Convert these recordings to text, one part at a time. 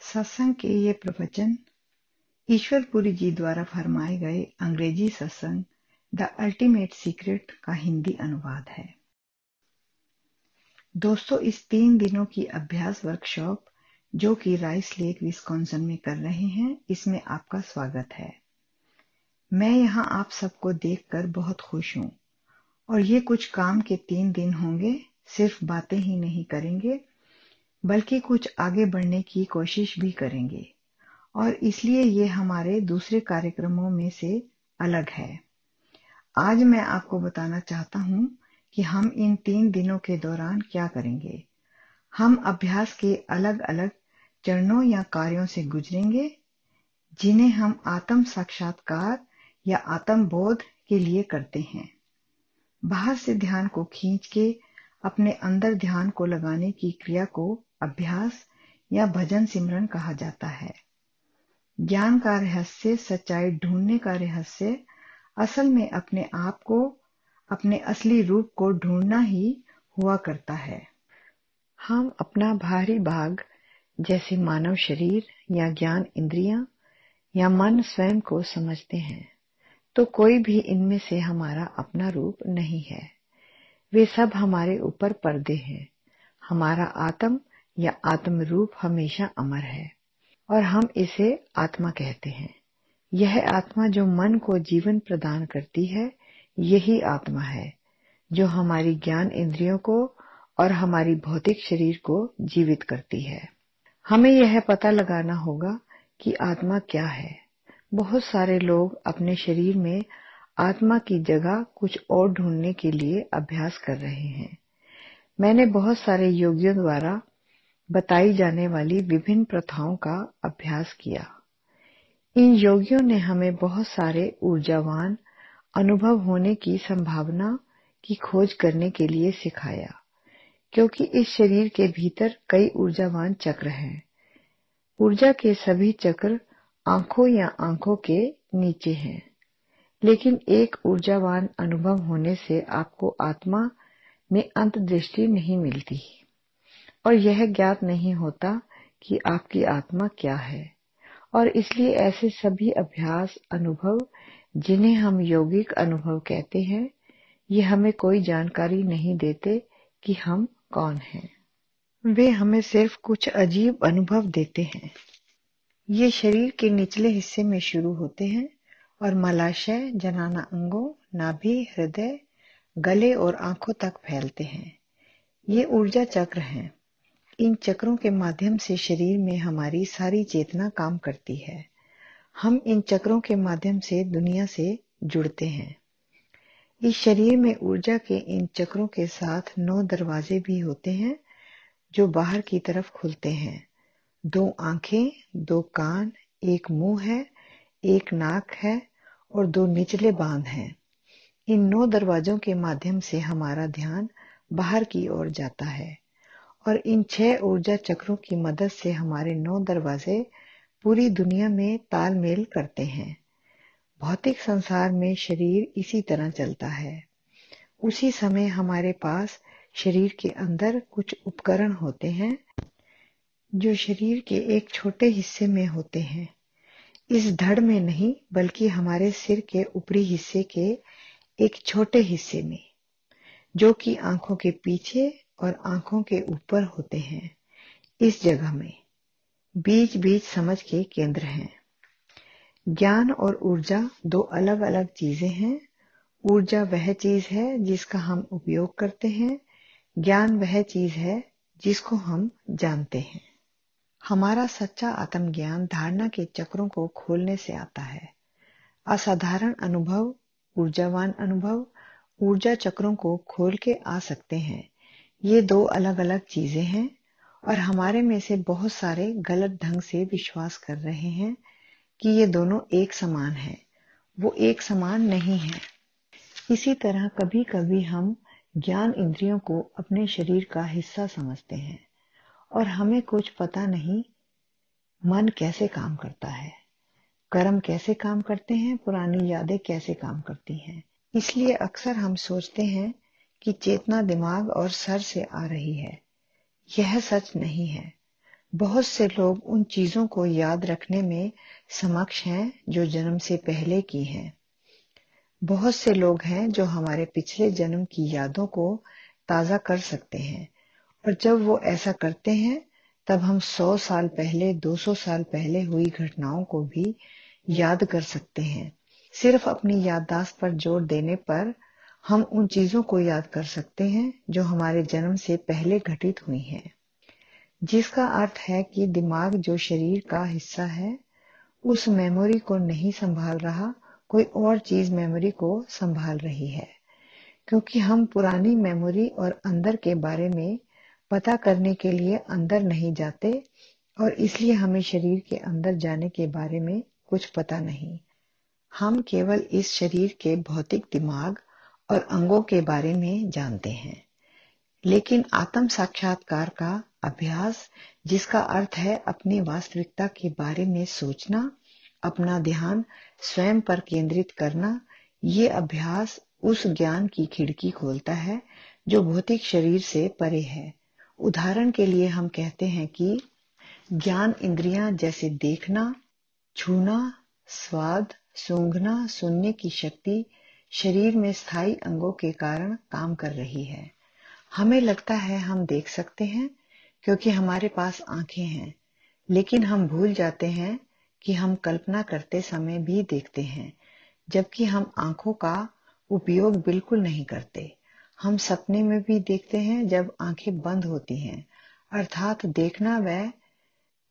सत्संग के ये प्रवचन ईश्वरपुरी जी द्वारा फरमाए गए अंग्रेज़ी सत्संग, द अल्टीमेट सीक्रेट का हिंदी अनुवाद है। दोस्तों, इस तीन दिनों की अभ्यास वर्कशॉप जो कि राइस लेक, विस्कॉन्सन में कर रहे हैं, इसमें आपका स्वागत है। मैं यहाँ आप सबको देखकर बहुत खुश हूँ। और ये कुछ काम के तीन दिन होंगे, सिर्फ़ बातें ही नहीं करेंगे बल्कि कुछ आगे बढ़ने की कोशिश भी करेंगे। और इसलिए ये हमारे दूसरे कार्यक्रमों में से अलग है। आज मैं आपको बताना चाहता हूँ कि हम इन तीन दिनों के दौरान क्या करेंगे। हम अभ्यास के अलग अलग चरणों या कार्यों से गुजरेंगे, जिन्हें हम आत्म साक्षात्कार या आत्म बोध के लिए करते हैं। बाहर से ध्यान को खींच के अपने अंदर ध्यान को लगाने की क्रिया को अभ्यास या भजन सिमरन कहा जाता है। ज्ञान का रहस्य, सच्चाई ढूँढने का रहस्य, असल में अपने आप को, अपने असली रूप को ढूंढना ही हुआ करता है। हम अपना बाहरी भाग, जैसे मानव शरीर या ज्ञान इंद्रियाँ या मन स्वयं को समझते हैं तो कोई भी इनमें से हमारा अपना रूप नहीं है। वे सब हमारे ऊपर पर्दे हैं। हमारा आत्म या आत्म रूप हमेशा अमर है। और हम इसे आत्मा कहते हैं। यह आत्मा जो मन को जीवन प्रदान करती है, यही आत्मा है, जो हमारी ज्ञान इंद्रियों को और हमारी भौतिक शरीर को जीवित करती है। हमें यह पता लगाना होगा कि आत्मा क्या है। बहुत सारे लोग अपने शरीर में आत्मा की जगह कुछ और ढूँढने के लिए अभ्यास कर रहे हैं। मैंने बहुत सारे योगियों द्वारा बताई जाने वाली विभिन्न प्रथाओं का अभ्यास किया। इन योगियों ने हमें बहुत सारे ऊर्जावान अनुभव होने की संभावना की खोज करने के लिए सिखाया, क्योंकि इस शरीर के भीतर कई ऊर्जावान चक्र हैं। ऊर्जा के सभी चक्र आँखों या आँखों के नीचे हैं, लेकिन एक ऊर्जावान अनुभव होने से आपको आत्मा में अंतदृष्टि नहीं मिलती। और यह ज्ञात नहीं होता कि आपकी आत्मा क्या है। और इसलिए ऐसे सभी अभ्यास, अनुभव, जिन्हें हम यौगिक अनुभव कहते हैं, ये हमें कोई जानकारी नहीं देते कि हम कौन हैं। वे हमें सिर्फ़ कुछ अजीब अनुभव देते हैं। ये शरीर के निचले हिस्से में शुरू होते हैं और मलाशय, जनाना अंगों, नाभि, हृदय, गले और आँखों तक फैलते हैं। ये ऊर्जा चक्र हैं। इन चक्रों के माध्यम से शरीर में हमारी सारी चेतना काम करती है। हम इन चक्रों के माध्यम से दुनिया से जुड़ते हैं। इस शरीर में ऊर्जा के इन चक्रों के साथ नौ दरवाजे भी होते हैं, जो बाहर की तरफ़ खुलते हैं। दो आँखें, दो कान, एक मुँह है, एक नाक है और दो निचले बाँध हैं। इन नौ दरवाजों के माध्यम से हमारा ध्यान बाहर की ओर जाता है। और इन छह ऊर्जा चक्रों की मदद से हमारे नौ दरवाजे पूरी दुनिया में तालमेल करते हैं। भौतिक संसार में शरीर इसी तरह चलता है। उसी समय हमारे पास शरीर के अंदर कुछ उपकरण होते हैं, जो शरीर के एक छोटे हिस्से में होते हैं। इस धड़ में नहीं, बल्कि हमारे सिर के ऊपरी हिस्से के एक छोटे हिस्से में, जो कि आँखों के पीछे और आँखों के ऊपर होते हैं। इस जगह में बीच बीच समझ के केंद्र हैं। ज्ञान और ऊर्जा दो अलग अलग चीज़ें हैं। ऊर्जा वह चीज़ है जिसका हम उपयोग करते हैं। ज्ञान वह चीज़ है जिसको हम जानते हैं। हमारा सच्चा आत्मज्ञान धारणा के चक्रों को खोलने से आता है। असाधारण अनुभव, ऊर्जावान अनुभव, ऊर्जा चक्रों को खोल के आ सकते हैं। ये दो अलग अलग चीज़ें हैं और हमारे में से बहुत सारे गलत ढंग से विश्वास कर रहे हैं कि ये दोनों एक समान हैं। वो एक समान नहीं है। इसी तरह कभी कभी हम ज्ञान इंद्रियों को अपने शरीर का हिस्सा समझते हैं और हमें कुछ पता नहीं मन कैसे काम करता है, कर्म कैसे काम करते हैं, पुरानी यादें कैसे काम करती हैं। इसलिए अक्सर हम सोचते हैं कि चेतना दिमाग और सर से आ रही है। यह सच नहीं है। बहुत से लोग उन चीज़ों को याद रखने में समक्ष हैं जो जन्म से पहले की हैं। बहुत से लोग हैं जो हमारे पिछले जन्म की यादों को ताज़ा कर सकते हैं। और जब वो ऐसा करते हैं, तब हम सौ साल पहले, दो सौ साल पहले हुई घटनाओं को भी याद कर सकते हैं। सिर्फ़ अपनी याददाश्त पर ज़ोर देने पर हम उन चीज़ों को याद कर सकते हैं जो हमारे जन्म से पहले घटित हुई हैं। जिसका अर्थ है कि दिमाग जो शरीर का हिस्सा है, उस मेमोरी को नहीं संभाल रहा, कोई और चीज़ मेमोरी को संभाल रही है। क्योंकि हम पुरानी मेमोरी और अंदर के बारे में पता करने के लिए अंदर नहीं जाते और इसलिए हमें शरीर के अंदर जाने के बारे में कुछ पता नहीं। हम केवल इस शरीर के भौतिक दिमाग और अंगों के बारे में जानते हैं। लेकिन आत्म साक्षात्कार का अभ्यास, जिसका अर्थ है अपनी वास्तविकता के बारे में सोचना, अपना ध्यान स्वयं पर केंद्रित करना, ये अभ्यास उस ज्ञान की खिड़की खोलता है जो भौतिक शरीर से परे है। उदाहरण के लिए हम कहते हैं कि ज्ञान इंद्रियाँ जैसे देखना, छूना, स्वाद, सूंघना, सुनने की शक्ति शरीर में स्थायी अंगों के कारण काम कर रही है। हमें लगता है हम देख सकते हैं, क्योंकि हमारे पास आँखें हैं, लेकिन हम भूल जाते हैं कि हम कल्पना करते समय भी देखते हैं, जबकि हम आँखों का उपयोग बिल्कुल नहीं करते। हम सपने में भी देखते हैं जब आँखें बंद होती हैं, अर्थात देखना व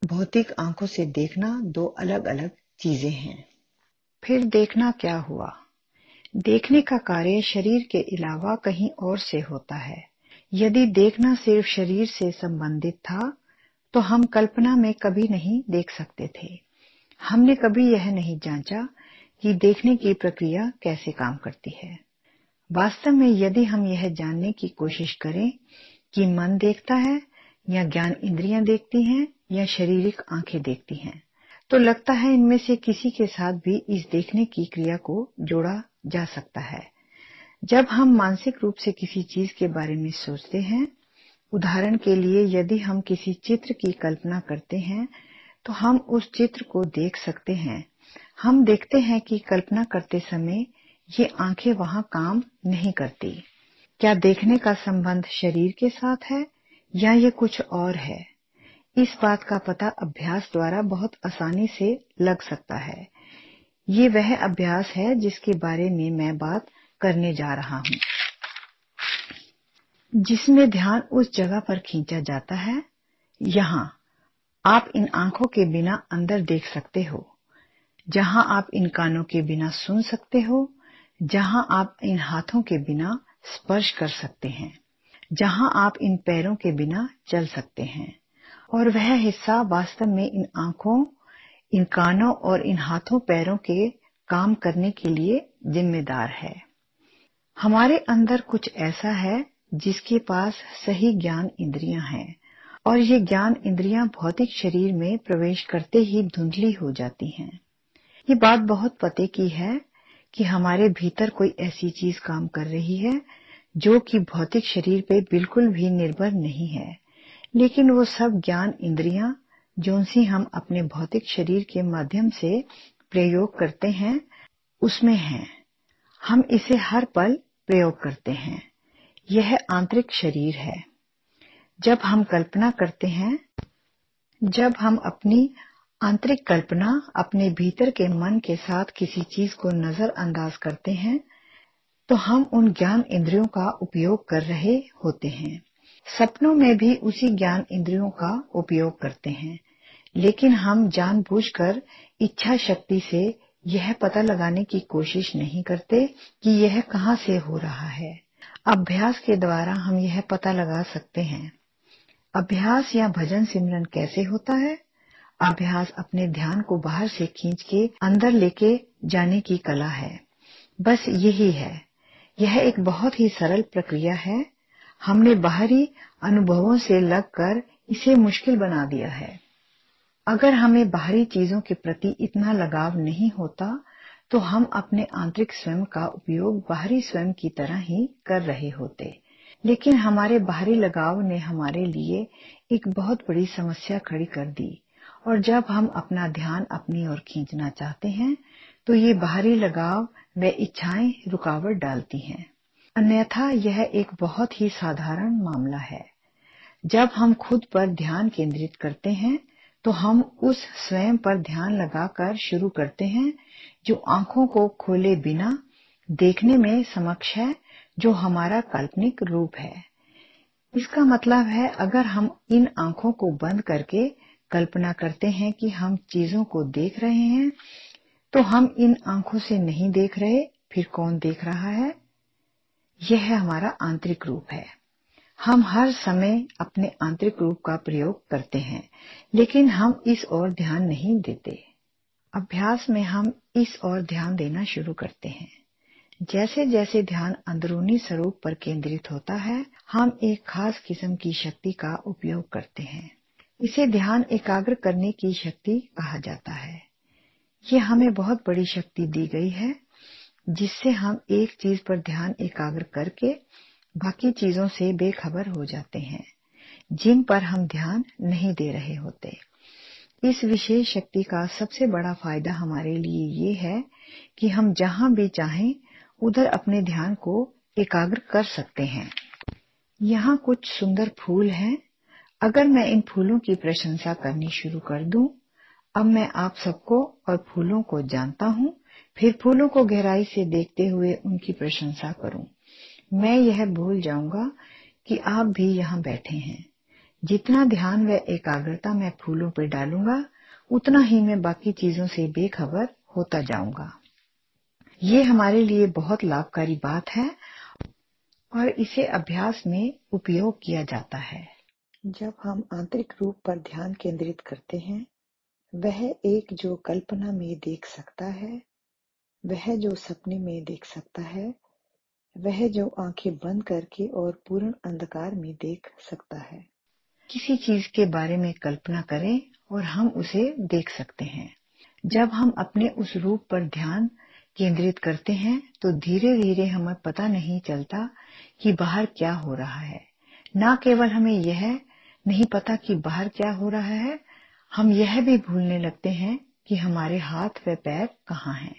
भौतिक आँखों से देखना दो अलग अलग चीज़ें हैं। फिर देखना क्या हुआ? देखने का कार्य शरीर के अलावा कहीं और से होता है। यदि देखना सिर्फ़ शरीर से संबंधित था तो हम कल्पना में कभी नहीं देख सकते थे। हमने कभी यह नहीं जांचा कि देखने की प्रक्रिया कैसे काम करती है। वास्तव में यदि हम यह जानने की कोशिश करें कि मन देखता है, या ज्ञान इंद्रियाँ देखती हैं, या शारीरिक आँखें देखती हैं तो लगता है इनमें से किसी के साथ भी इस देखने की क्रिया को जोड़ा जा सकता है। जब हम मानसिक रूप से किसी चीज़ के बारे में सोचते हैं, उदाहरण के लिए यदि हम किसी चित्र की कल्पना करते हैं तो हम उस चित्र को देख सकते हैं। हम देखते हैं कि कल्पना करते समय ये आँखें वहाँ काम नहीं करती। क्या देखने का संबंध शरीर के साथ है या ये कुछ और है? इस बात का पता अभ्यास द्वारा बहुत आसानी से लग सकता है। ये वह अभ्यास है जिसके बारे में मैं बात करने जा रहा हूँ। जिसमें ध्यान उस जगह पर खींचा जाता है, यहाँ आप इन आँखों के बिना अंदर देख सकते हो, जहाँ आप इन कानों के बिना सुन सकते हो, जहाँ आप इन हाथों के बिना स्पर्श कर सकते हैं, जहाँ आप इन पैरों के बिना चल सकते हैं। और वह हिस्सा वास्तव में इन आँखों इन कानों और इन हाथों पैरों के काम करने के लिए जिम्मेदार है। हमारे अंदर कुछ ऐसा है जिसके पास सही ज्ञान इंद्रियाँ हैं और ये ज्ञान इंद्रियाँ भौतिक शरीर में प्रवेश करते ही धुंधली हो जाती हैं। ये बात बहुत पते की है कि हमारे भीतर कोई ऐसी चीज़ काम कर रही है जो कि भौतिक शरीर पे बिल्कुल भी निर्भर नहीं है, लेकिन वो सब ज्ञान इंद्रियाँ जो सी हम अपने भौतिक शरीर के माध्यम से प्रयोग करते हैं, उसमें है। हम इसे हर पल प्रयोग करते हैं। यह आंतरिक शरीर है। जब हम कल्पना करते हैं, जब हम अपनी आंतरिक कल्पना अपने भीतर के मन के साथ किसी चीज़ को नजरअंदाज करते हैं तो हम उन ज्ञान इंद्रियों का उपयोग कर रहे होते हैं। सपनों में भी उसी ज्ञान इंद्रियों का उपयोग करते हैं। लेकिन हम जानबूझकर इच्छा शक्ति से यह पता लगाने की कोशिश नहीं करते कि यह कहाँ से हो रहा है। अभ्यास के द्वारा हम यह पता लगा सकते हैं, अभ्यास या भजन सिमरन कैसे होता है? अभ्यास अपने ध्यान को बाहर से खींच के अंदर लेके जाने की कला है। बस यही है। यह एक बहुत ही सरल प्रक्रिया है। हमने बाहरी अनुभवों से लगकर इसे मुश्किल बना दिया है। अगर हमें बाहरी चीज़ों के प्रति इतना लगाव नहीं होता तो हम अपने आंतरिक स्वयं का उपयोग बाहरी स्वयं की तरह ही कर रहे होते। लेकिन हमारे बाहरी लगाव ने हमारे लिए एक बहुत बड़ी समस्या खड़ी कर दी। और जब हम अपना ध्यान अपनी ओर खींचना चाहते हैं तो ये बाहरी लगाव व इच्छाएँ रुकावट डालती हैं। अन्यथा यह एक बहुत ही साधारण मामला है। जब हम खुद पर ध्यान केंद्रित करते हैं तो हम उस स्वयं पर ध्यान लगाकर शुरू करते हैं, जो आँखों को खोले बिना देखने में समक्ष है, जो हमारा काल्पनिक रूप है। इसका मतलब है, अगर हम इन आँखों को बंद करके कल्पना करते हैं कि हम चीज़ों को देख रहे हैं तो हम इन आँखों से नहीं देख रहे, फिर कौन देख रहा है? यह हमारा आंतरिक रूप है। हम हर समय अपने आंतरिक रूप का प्रयोग करते हैं, लेकिन हम इस ओर ध्यान नहीं देते। अभ्यास में हम इस ओर ध्यान देना शुरू करते हैं। जैसे जैसे ध्यान अंदरूनी स्वरूप पर केंद्रित होता है, हम एक खास किस्म की शक्ति का उपयोग करते हैं। इसे ध्यान एकाग्र करने की शक्ति कहा जाता है। ये हमें बहुत बड़ी शक्ति दी गई है, जिससे हम एक चीज़ पर ध्यान एकाग्र करके बाकी चीज़ों से बेखबर हो जाते हैं जिन पर हम ध्यान नहीं दे रहे होते। इस विशेष शक्ति का सबसे बड़ा फ़ायदा हमारे लिए ये है कि हम जहाँ भी चाहें उधर अपने ध्यान को एकाग्र कर सकते हैं। यहाँ कुछ सुंदर फूल हैं। अगर मैं इन फूलों की प्रशंसा करनी शुरू कर दूँ, अब मैं आप सबको और फूलों को जानता हूँ फिर फूलों को गहराई से देखते हुए उनकी प्रशंसा करूँ। मैं यह भूल जाऊँगा कि आप भी यहाँ बैठे हैं। जितना ध्यान व एकाग्रता मैं फूलों पर डालूँगा, उतना ही मैं बाकी चीज़ों से बेखबर होता जाऊँगा। ये हमारे लिए बहुत लाभकारी बात है और इसे अभ्यास में उपयोग किया जाता है। जब हम आंतरिक रूप पर ध्यान केंद्रित करते हैं, वह एक जो कल्पना में देख सकता है, वह जो सपने में देख सकता है वह जो आँखें बंद करके और पूर्ण अंधकार में देख सकता है। किसी चीज़ के बारे में कल्पना करें और हम उसे देख सकते हैं। जब हम अपने उस रूप पर ध्यान केंद्रित करते हैं तो धीरे धीरे हमें पता नहीं चलता कि बाहर क्या हो रहा है। न केवल हमें यह नहीं पता कि बाहर क्या हो रहा है, हम यह भी भूलने लगते हैं कि हमारे हाथ व पैर कहाँ हैं।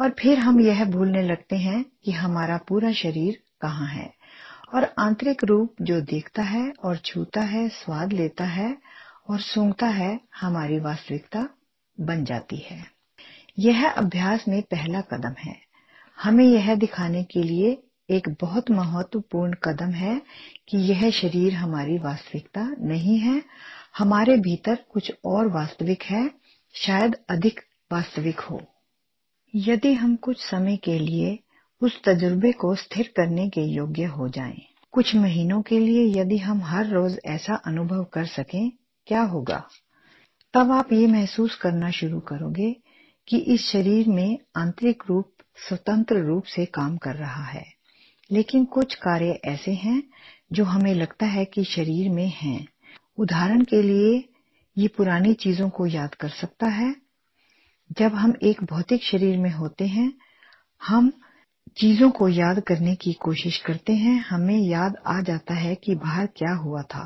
और फिर हम यह भूलने लगते हैं कि हमारा पूरा शरीर कहाँ है। और आंतरिक रूप जो देखता है और छूता है, स्वाद लेता है और सूंघता है, हमारी वास्तविकता बन जाती है। यह अभ्यास में पहला कदम है। हमें यह दिखाने के लिए एक बहुत महत्वपूर्ण कदम है कि यह शरीर हमारी वास्तविकता नहीं है। हमारे भीतर कुछ और वास्तविक है, शायद अधिक वास्तविक हो। यदि हम कुछ समय के लिए उस तजुर्बे को स्थिर करने के योग्य हो जाएँ, कुछ महीनों के लिए यदि हम हर रोज ऐसा अनुभव कर सकें क्या होगा? तब आप ये महसूस करना शुरू करोगे कि इस शरीर में आंतरिक रूप स्वतंत्र रूप से काम कर रहा है। लेकिन कुछ कार्य ऐसे हैं जो हमें लगता है कि शरीर में हैं। उदाहरण के लिए ये पुरानी चीज़ों को याद कर सकता है जब हम एक भौतिक शरीर में होते हैं, हम चीज़ों को याद करने की कोशिश करते हैं। हमें याद आ जाता है कि बाहर क्या हुआ था।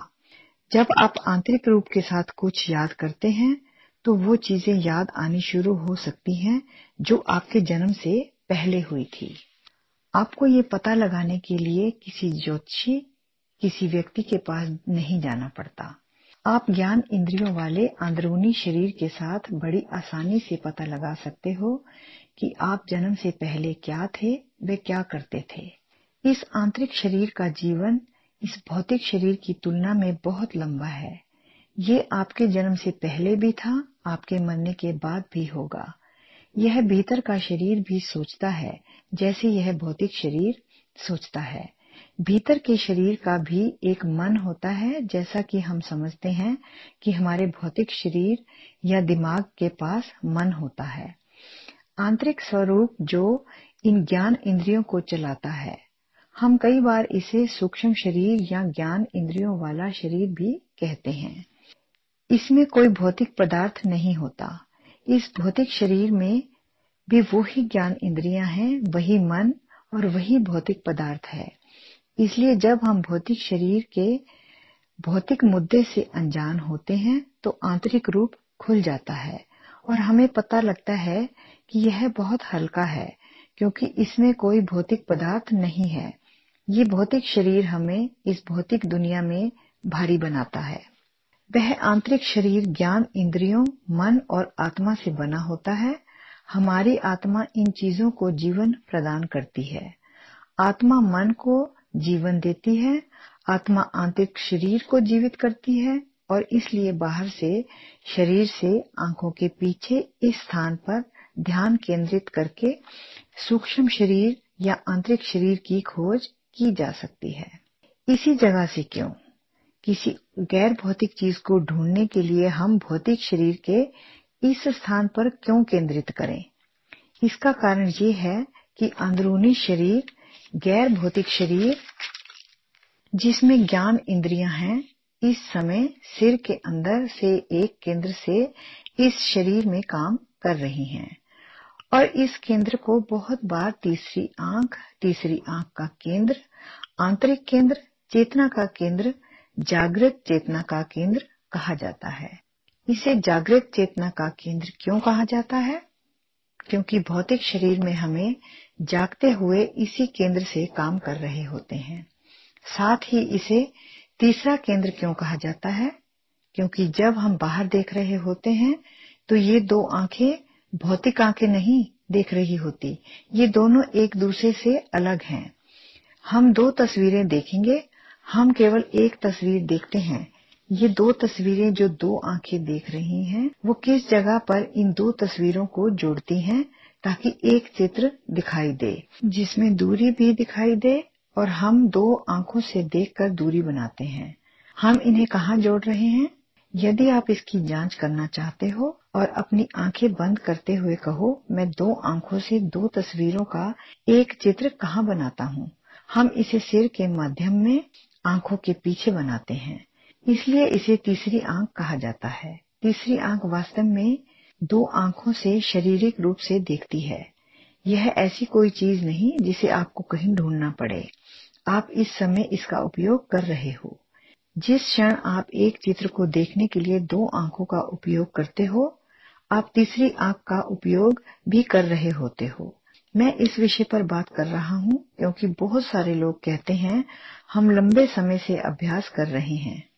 जब आप आंतरिक रूप के साथ कुछ याद करते हैं तो वो चीज़ें याद आनी शुरू हो सकती हैं, जो आपके जन्म से पहले हुई थी। आपको ये पता लगाने के लिए किसी ज्योतिषी, किसी व्यक्ति के पास नहीं जाना पड़ता। आप ज्ञान इंद्रियों वाले अंदरूनी शरीर के साथ बड़ी आसानी से पता लगा सकते हो कि आप जन्म से पहले क्या थे, वे क्या करते थे। इस आंतरिक शरीर का जीवन, इस भौतिक शरीर की तुलना में बहुत लंबा है। ये आपके जन्म से पहले भी था, आपके मरने के बाद भी होगा। यह भीतर का शरीर भी सोचता है, जैसे यह भौतिक शरीर सोचता है। भीतर के शरीर का भी एक मन होता है, जैसा कि हम समझते हैं कि हमारे भौतिक शरीर या दिमाग के पास मन होता है। आंतरिक स्वरूप जो इन ज्ञान इंद्रियों को चलाता है। हम कई बार इसे सूक्ष्म शरीर या ज्ञान इंद्रियों वाला शरीर भी कहते हैं। इसमें कोई भौतिक पदार्थ नहीं होता। इस भौतिक शरीर में भी वही ज्ञान इंद्रियाँ हैं, वही मन और वही भौतिक पदार्थ है। इसलिए जब हम भौतिक शरीर के भौतिक मुद्दे से अनजान होते हैं तो आंतरिक रूप खुल जाता है और हमें पता लगता है कि यह बहुत हल्का है, क्योंकि इसमें कोई भौतिक पदार्थ नहीं है। ये भौतिक शरीर हमें इस भौतिक दुनिया में भारी बनाता है। वह आंतरिक शरीर ज्ञान, इंद्रियों, मन और आत्मा से बना होता है। हमारी आत्मा इन चीज़ों को जीवन प्रदान करती है। आत्मा मन को जीवन देती है, आत्मा आंतरिक शरीर को जीवित करती है और इसलिए बाहर से, शरीर से आँखों के पीछे इस स्थान पर ध्यान केंद्रित करके सूक्ष्म शरीर या आंतरिक शरीर की खोज की जा सकती है। इसी जगह से क्यों? किसी गैर भौतिक चीज़ को ढूँढने के लिए हम भौतिक शरीर के इस स्थान पर क्यों केंद्रित करें? इसका कारण ये है कि अंदरूनी शरीर गैर भौतिक शरीर, जिसमें ज्ञान इंद्रियाँ हैं, इस समय सिर के अंदर से एक केंद्र से इस शरीर में काम कर रही हैं। और इस केंद्र को बहुत बार तीसरी आँख तीसरी आँख का केंद्र, आंतरिक केंद्र, चेतना का केंद्र, जागृत चेतना का केंद्र कहा जाता है। इसे जागृत चेतना का केंद्र क्यों कहा जाता है? क्योंकि भौतिक शरीर में हमें जागते हुए इसी केंद्र से काम कर रहे होते हैं। साथ ही इसे तीसरा केंद्र क्यों कहा जाता है? क्योंकि जब हम बाहर देख रहे होते हैं तो ये दो आँखें भौतिक आँखें नहीं देख रही होती। ये दोनों एक दूसरे से अलग हैं। हम दो तस्वीरें देखेंगे। हम केवल एक तस्वीर देखते हैं। ये दो तस्वीरें जो दो आँखें देख रही हैं, वो किस जगह पर इन दो तस्वीरों को जोड़ती हैं? ताकि एक चित्र दिखाई दे, जिसमें दूरी भी दिखाई दे और हम दो आँखों से देखकर दूरी बनाते हैं। हम इन्हें कहाँ जोड़ रहे हैं? यदि आप इसकी जाँच करना चाहते हो और अपनी आँखें बंद करते हुए कहो, मैं दो आँखों से दो तस्वीरों का एक चित्र कहाँ बनाता हूँ? हम इसे सिर के माध्यम में आँखों के पीछे बनाते हैं। इसलिए इसे तीसरी आँख कहा जाता है। तीसरी आँख वास्तव में दो आँखों से शारीरिक रूप से देखती है। यह ऐसी कोई चीज़ नहीं जिसे आपको कहीं ढूंढना पड़े। आप इस समय इसका उपयोग कर रहे हो। जिस क्षण आप एक चित्र को देखने के लिए दो आँखों का उपयोग करते हो, आप तीसरी आँख का उपयोग भी कर रहे होते हो। मैं इस विषय पर बात कर रहा हूँ, क्योंकि बहुत सारे लोग कहते हैं, हम लंबे समय से अभ्यास कर रहे हैं।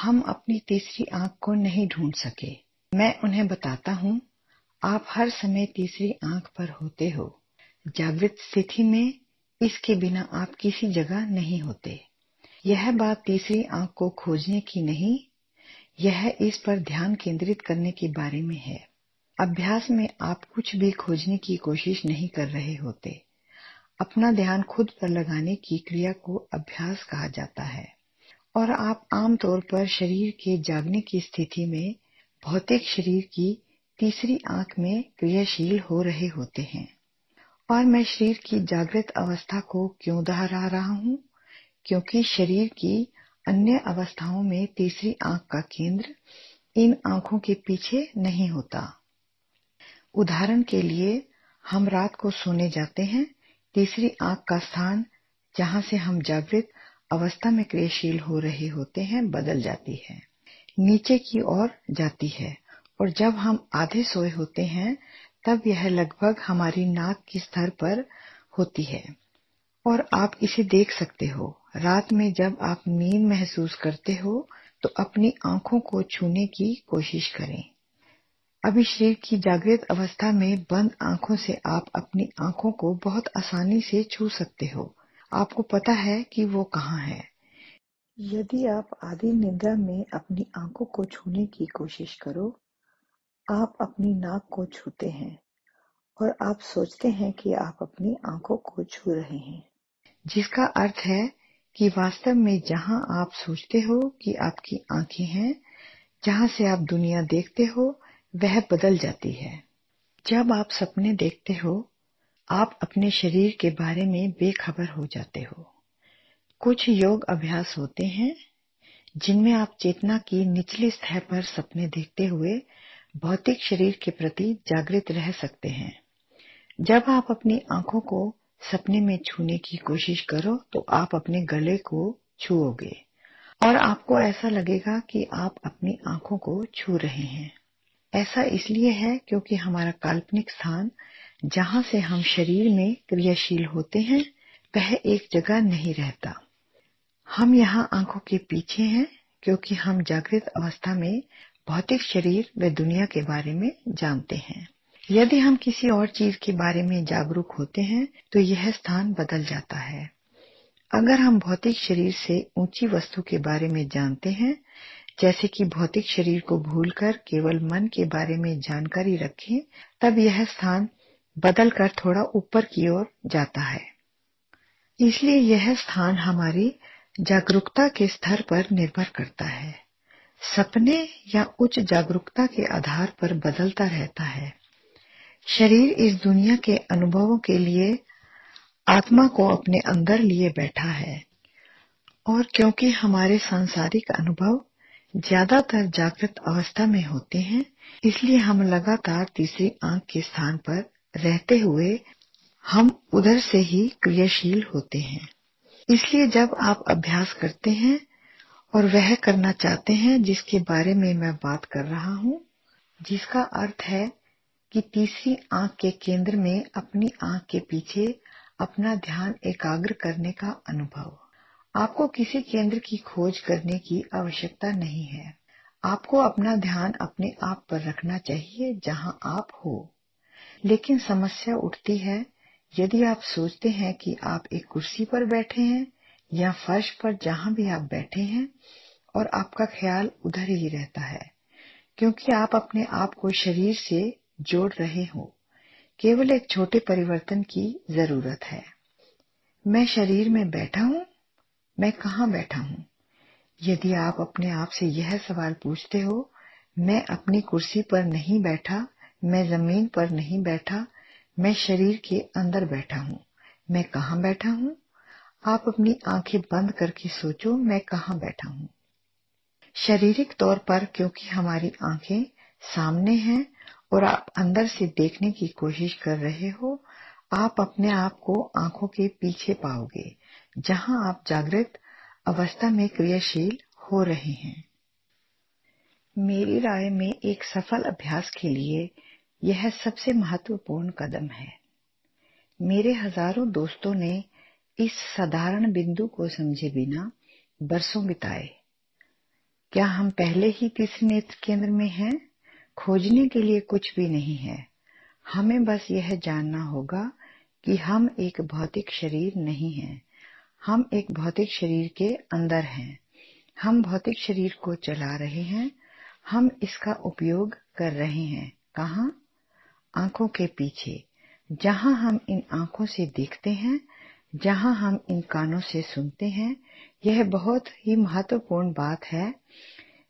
हम अपनी तीसरी आँख को नहीं ढूंढ सके। मैं उन्हें बताता हूँ, आप हर समय तीसरी आँख पर होते हो। जागृत स्थिति में इसके बिना आप किसी जगह नहीं होते। यह बात तीसरी आँख को खोजने की नहीं, यह इस पर ध्यान केंद्रित करने के बारे में है। अभ्यास में आप कुछ भी खोजने की कोशिश नहीं कर रहे होते। अपना ध्यान खुद पर लगाने की क्रिया को अभ्यास कहा जाता है। और आप आमतौर पर शरीर के जागने की स्थिति में भौतिक शरीर की तीसरी आँख में क्रियाशील हो रहे होते हैं। और मैं शरीर की जागृत अवस्था को क्यों दोहरा रहा हूँ? क्योंकि शरीर की अन्य अवस्थाओं में तीसरी आँख का केंद्र इन आँखों के पीछे नहीं होता। उदाहरण के लिए, हम रात को सोने जाते हैं, तीसरी आँख का स्थान जहाँ से हम जागृत अवस्था में क्रियाशील हो रहे होते हैं बदल जाती है। नीचे की ओर जाती है और जब हम आधे सोए होते हैं, तब यह लगभग हमारी नाक की स्तर पर होती है। और आप इसे देख सकते हो। रात में जब आप नींद महसूस करते हो तो अपनी आँखों को छूने की कोशिश करें। अभी शरीर की जागृत अवस्था में बंद आँखों से आप अपनी आँखों को बहुत आसानी से छू सकते हो। आपको पता है कि वो कहाँ है। यदि आप आधी निद्रा में अपनी आँखों को छूने की कोशिश करो, आप अपनी नाक को छूते हैं और आप सोचते हैं कि आप अपनी आँखों को छू रहे हैं। जिसका अर्थ है कि वास्तव में जहाँ आप सोचते हो कि आपकी आँखें हैं, जहाँ से आप दुनिया देखते हो, वह बदल जाती है। जब आप सपने देखते हो, आप अपने शरीर के बारे में बेखबर हो जाते हो। कुछ योग अभ्यास होते हैं, जिनमें आप चेतना की निचली सतह पर सपने देखते हुए भौतिक शरीर के प्रति जागृत रह सकते हैं। जब आप अपनी आँखों को सपने में छूने की कोशिश करो तो आप अपने गले को छुओगे और आपको ऐसा लगेगा कि आप अपनी आँखों को छू रहे हैं। ऐसा इसलिए है क्योंकि हमारा काल्पनिक स्थान, जहाँ से हम शरीर में क्रियाशील होते हैं, वह एक जगह नहीं रहता। हम यहाँ आँखों के पीछे हैं, क्योंकि हम जागृत अवस्था में भौतिक शरीर व दुनिया के बारे में जानते हैं। यदि हम किसी और चीज़ के बारे में जागरूक होते हैं तो यह स्थान बदल जाता है। अगर हम भौतिक शरीर से ऊँची वस्तु के बारे में जानते हैं, जैसे कि भौतिक शरीर को भूलकर केवल मन के बारे में जानकारी रखें, तब यह स्थान बदलकर थोड़ा ऊपर की ओर जाता है। इसलिए यह स्थान हमारी जागरूकता के स्तर पर निर्भर करता है। सपने या उच्च जागरूकता के आधार पर बदलता रहता है। शरीर इस दुनिया के अनुभवों के लिए, आत्मा को अपने अंदर लिए बैठा है। और क्योंकि हमारे सांसारिक अनुभव ज़्यादातर जागृत अवस्था में होते हैं, इसलिए हम लगातार तीसरी आँख के स्थान पर रहते हुए हम उधर से ही क्रियाशील होते हैं। इसलिए जब आप अभ्यास करते हैं और वह करना चाहते हैं जिसके बारे में मैं बात कर रहा हूँ, जिसका अर्थ है कि तीसरी आँख के केंद्र में अपनी आँख के पीछे अपना ध्यान एकाग्र करने का अनुभव। आपको किसी केंद्र की खोज करने की आवश्यकता नहीं है। आपको अपना ध्यान अपने आप पर रखना चाहिए जहाँ आप हो। लेकिन समस्या उठती है यदि आप सोचते हैं कि आप एक कुर्सी पर बैठे हैं या फर्श पर जहाँ भी आप बैठे हैं, और आपका ख्याल उधर ही रहता है, क्योंकि आप अपने आप को शरीर से जोड़ रहे हो, केवल एक छोटे परिवर्तन की ज़रूरत है। मैं शरीर में बैठा हूँ, मैं कहाँ बैठा हूँ? यदि आप अपने आप से यह सवाल पूछते हो, मैं अपनी कुर्सी पर नहीं बैठा, मैं ज़मीन पर नहीं बैठा मैं शरीर के अंदर बैठा हूँ। मैं कहाँ बैठा हूँ? आप अपनी आँखें बंद करके सोचो, मैं कहाँ बैठा हूँ। शारीरिक तौर पर, क्योंकि हमारी आँखें सामने हैं और आप अंदर से देखने की कोशिश कर रहे हो, आप अपने आप को आँखों के पीछे पाओगे, जहाँ आप जागृत अवस्था में क्रियाशील हो रहे हैं। मेरी राय में एक सफल अभ्यास के लिए यह सबसे महत्वपूर्ण कदम है। मेरे हज़ारों दोस्तों ने इस साधारण बिंदु को समझे बिना बरसों बिताए। क्या हम पहले ही तीसरे नेत्र केंद्र में हैं? खोजने के लिए कुछ भी नहीं है। हमें बस यह जानना होगा कि हम एक भौतिक शरीर नहीं हैं। हम एक भौतिक शरीर के अंदर हैं। हम भौतिक शरीर को चला रहे हैं। हम इसका उपयोग कर रहे हैं। कहा? आँखों के पीछे, जहाँ हम इन आँखों से देखते हैं, जहाँ हम इन कानों से सुनते हैं, यह बहुत ही महत्वपूर्ण बात है।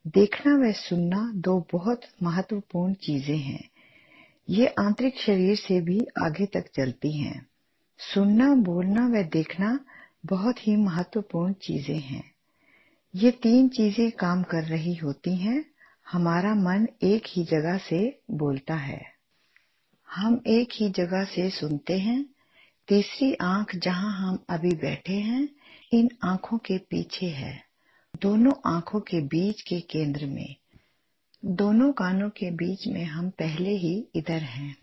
देखना व सुनना दो बहुत महत्वपूर्ण चीज़ें हैं। ये आंतरिक शरीर से भी आगे तक चलती हैं। सुनना, बोलना व देखना बहुत ही महत्वपूर्ण चीज़ें हैं। ये तीन चीज़ें काम कर रही होती हैं। हमारा मन एक ही जगह से बोलता है। हम एक ही जगह से सुनते हैं। तीसरी आँख जहाँ हम अभी बैठे हैं, इन आँखों के पीछे है। दोनों आँखों के बीच के केंद्र में। दोनों कानों के बीच में हम पहले ही इधर हैं।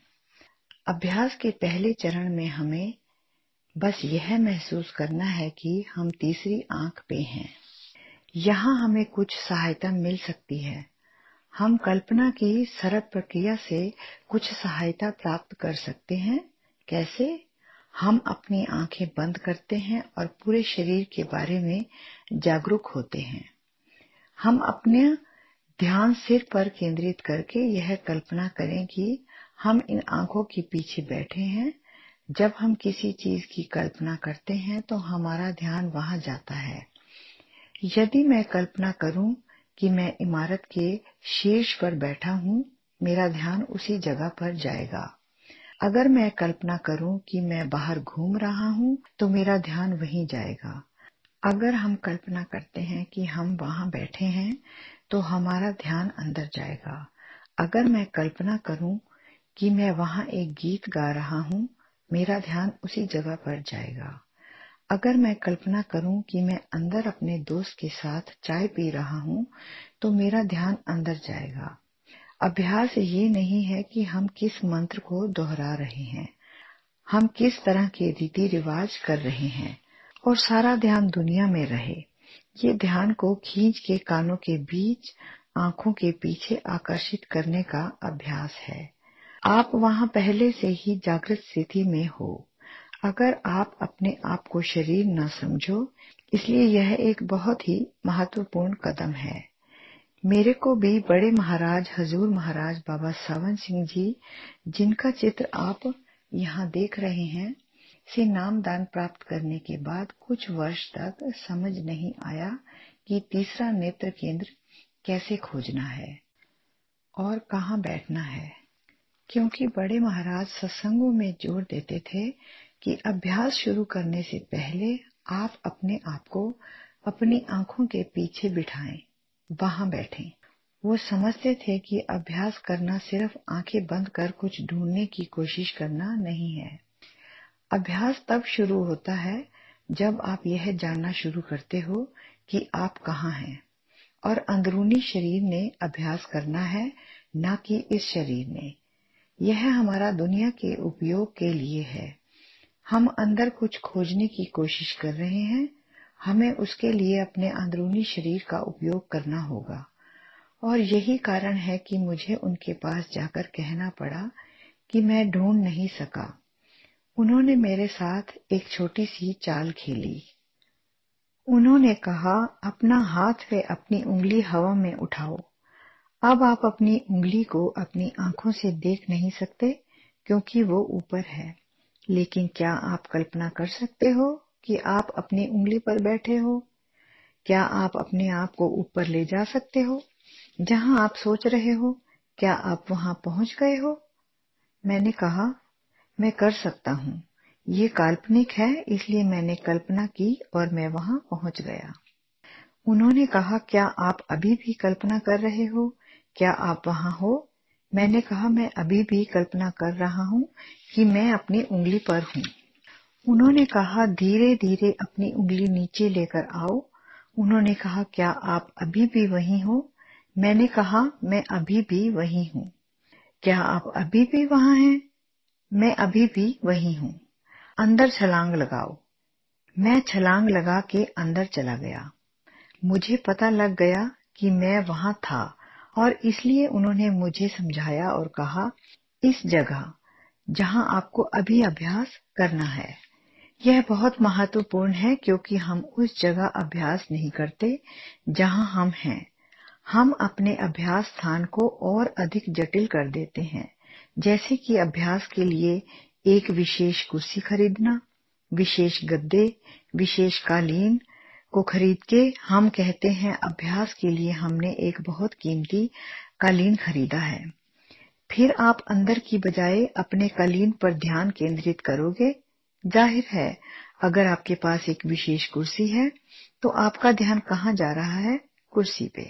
अभ्यास के पहले चरण में हमें बस यह महसूस करना है कि हम तीसरी आँख पे हैं। यहाँ हमें कुछ सहायता मिल सकती है। हम कल्पना की सरल प्रक्रिया से कुछ सहायता प्राप्त कर सकते हैं? कैसे? हम अपनी आँखें बंद करते हैं और पूरे शरीर के बारे में जागरूक होते हैं। हम अपने ध्यान सिर पर केंद्रित करके यह कल्पना करें कि हम इन आँखों के पीछे बैठे हैं। जब हम किसी चीज़ की कल्पना करते हैं तो हमारा ध्यान वहाँ जाता है। यदि मैं कल्पना करूँ कि मैं इमारत के शीर्ष पर बैठा हूँ, मेरा ध्यान उसी जगह पर जाएगा। अगर मैं कल्पना करूँ कि मैं बाहर घूम रहा हूँ तो मेरा ध्यान वहीं जाएगा। अगर हम कल्पना करते हैं कि हम वहाँ बैठे हैं तो हमारा ध्यान अंदर जाएगा। अगर मैं कल्पना करूँ कि मैं वहाँ एक गीत गा रहा हूँ, मेरा ध्यान उसी जगह पर जाएगा। अगर मैं कल्पना करूँ कि मैं अंदर अपने दोस्त के साथ चाय पी रहा हूँ तो मेरा ध्यान अंदर जाएगा। अभ्यास ये नहीं है कि हम किस मंत्र को दोहरा रहे हैं। हम किस तरह के रीति रिवाज कर रहे हैं। और सारा ध्यान दुनिया में रहे। ये ध्यान को खींच के कानों के बीच, आँखों के पीछे आकर्षित करने का अभ्यास है। आप वहाँ पहले से ही जागृत स्थिति में हो। अगर आप अपने आप को शरीर न समझो, इसलिए यह एक बहुत ही महत्वपूर्ण कदम है। मेरे को भी बड़े महाराज, हजूर महाराज बाबा सावन सिंह जी, जिनका चित्र आप यहाँ देख रहे हैं, से नाम दान प्राप्त करने के बाद कुछ वर्ष तक समझ नहीं आया कि तीसरा नेत्र केंद्र कैसे खोजना है और कहाँ बैठना है। क्योंकि बड़े महाराज सत्संगों में ज़ोर देते थे कि अभ्यास शुरू करने से पहले आप अपने आप को अपनी आँखों के पीछे बिठाएँ, वहाँ बैठें। वो समझते थे कि अभ्यास करना सिर्फ़ आँखें बंद कर कुछ ढूँढने की कोशिश करना नहीं है। अभ्यास तब शुरू होता है जब आप यह जानना शुरू करते हो कि आप कहाँ हैं। और अंदरूनी शरीर ने अभ्यास करना है, न कि इस शरीर ने। यह हमारा दुनिया के उपयोग के लिए है। हम अंदर कुछ खोजने की कोशिश कर रहे हैं। हमें उसके लिए अपने अंदरूनी शरीर का उपयोग करना होगा। और यही कारण है कि मुझे उनके पास जाकर कहना पड़ा कि मैं ढूंढ नहीं सका। उन्होंने मेरे साथ एक छोटी सी चाल खेली। उन्होंने कहा, अपना हाथ व अपनी उंगली हवा में उठाओ। अब आप अपनी उंगली को अपनी आँखों से देख नहीं सकते, क्योंकि वो ऊपर है। लेकिन क्या आप कल्पना कर सकते हो कि आप अपनी उंगली पर बैठे हो? क्या आप अपने आप को ऊपर ले जा सकते हो? जहाँ आप सोच रहे हो, क्या आप वहाँ पहुँच गए हो? मैंने कहा, मैं कर सकता हूँ। ये काल्पनिक है, इसलिए मैंने कल्पना की और मैं वहाँ पहुँच गया। उन्होंने कहा, क्या आप अभी भी कल्पना कर रहे हो? क्या आप वहाँ हो? मैंने कहा, मैं अभी भी कल्पना कर रहा हूँ कि मैं अपनी उंगली पर हूँ। उन्होंने कहा धीरे धीरे अपनी उंगली नीचे लेकर आओ। उन्होंने कहा, क्या आप अभी भी वही हो? मैंने कहा, मैं अभी भी वही हूँ। क्या आप अभी भी वहाँ हैं? मैं अभी भी वही हूँ। अंदर छलांग लगाओ। मैं छलांग लगा के अंदर चला गया। मुझे पता लग गया कि मैं वहाँ था। और इसलिए उन्होंने मुझे समझाया और कहा, इस जगह जहाँ आपको अभी अभ्यास करना है, यह बहुत महत्वपूर्ण है क्योंकि हम उस जगह अभ्यास नहीं करते जहाँ हम हैं। हम अपने अभ्यास स्थान को और अधिक जटिल कर देते हैं, जैसे कि अभ्यास के लिए एक विशेष कुर्सी खरीदना, विशेष गद्दे, विशेष कालीन को खरीद के हम कहते हैं, अभ्यास के लिए हमने एक बहुत कीमती कालीन खरीदा है। फिर आप अंदर की बजाय अपने कालीन पर ध्यान केंद्रित करोगे। ज़ाहिर है, अगर आपके पास एक विशेष कुर्सी है तो आपका ध्यान कहाँ जा रहा है? कुर्सी पे।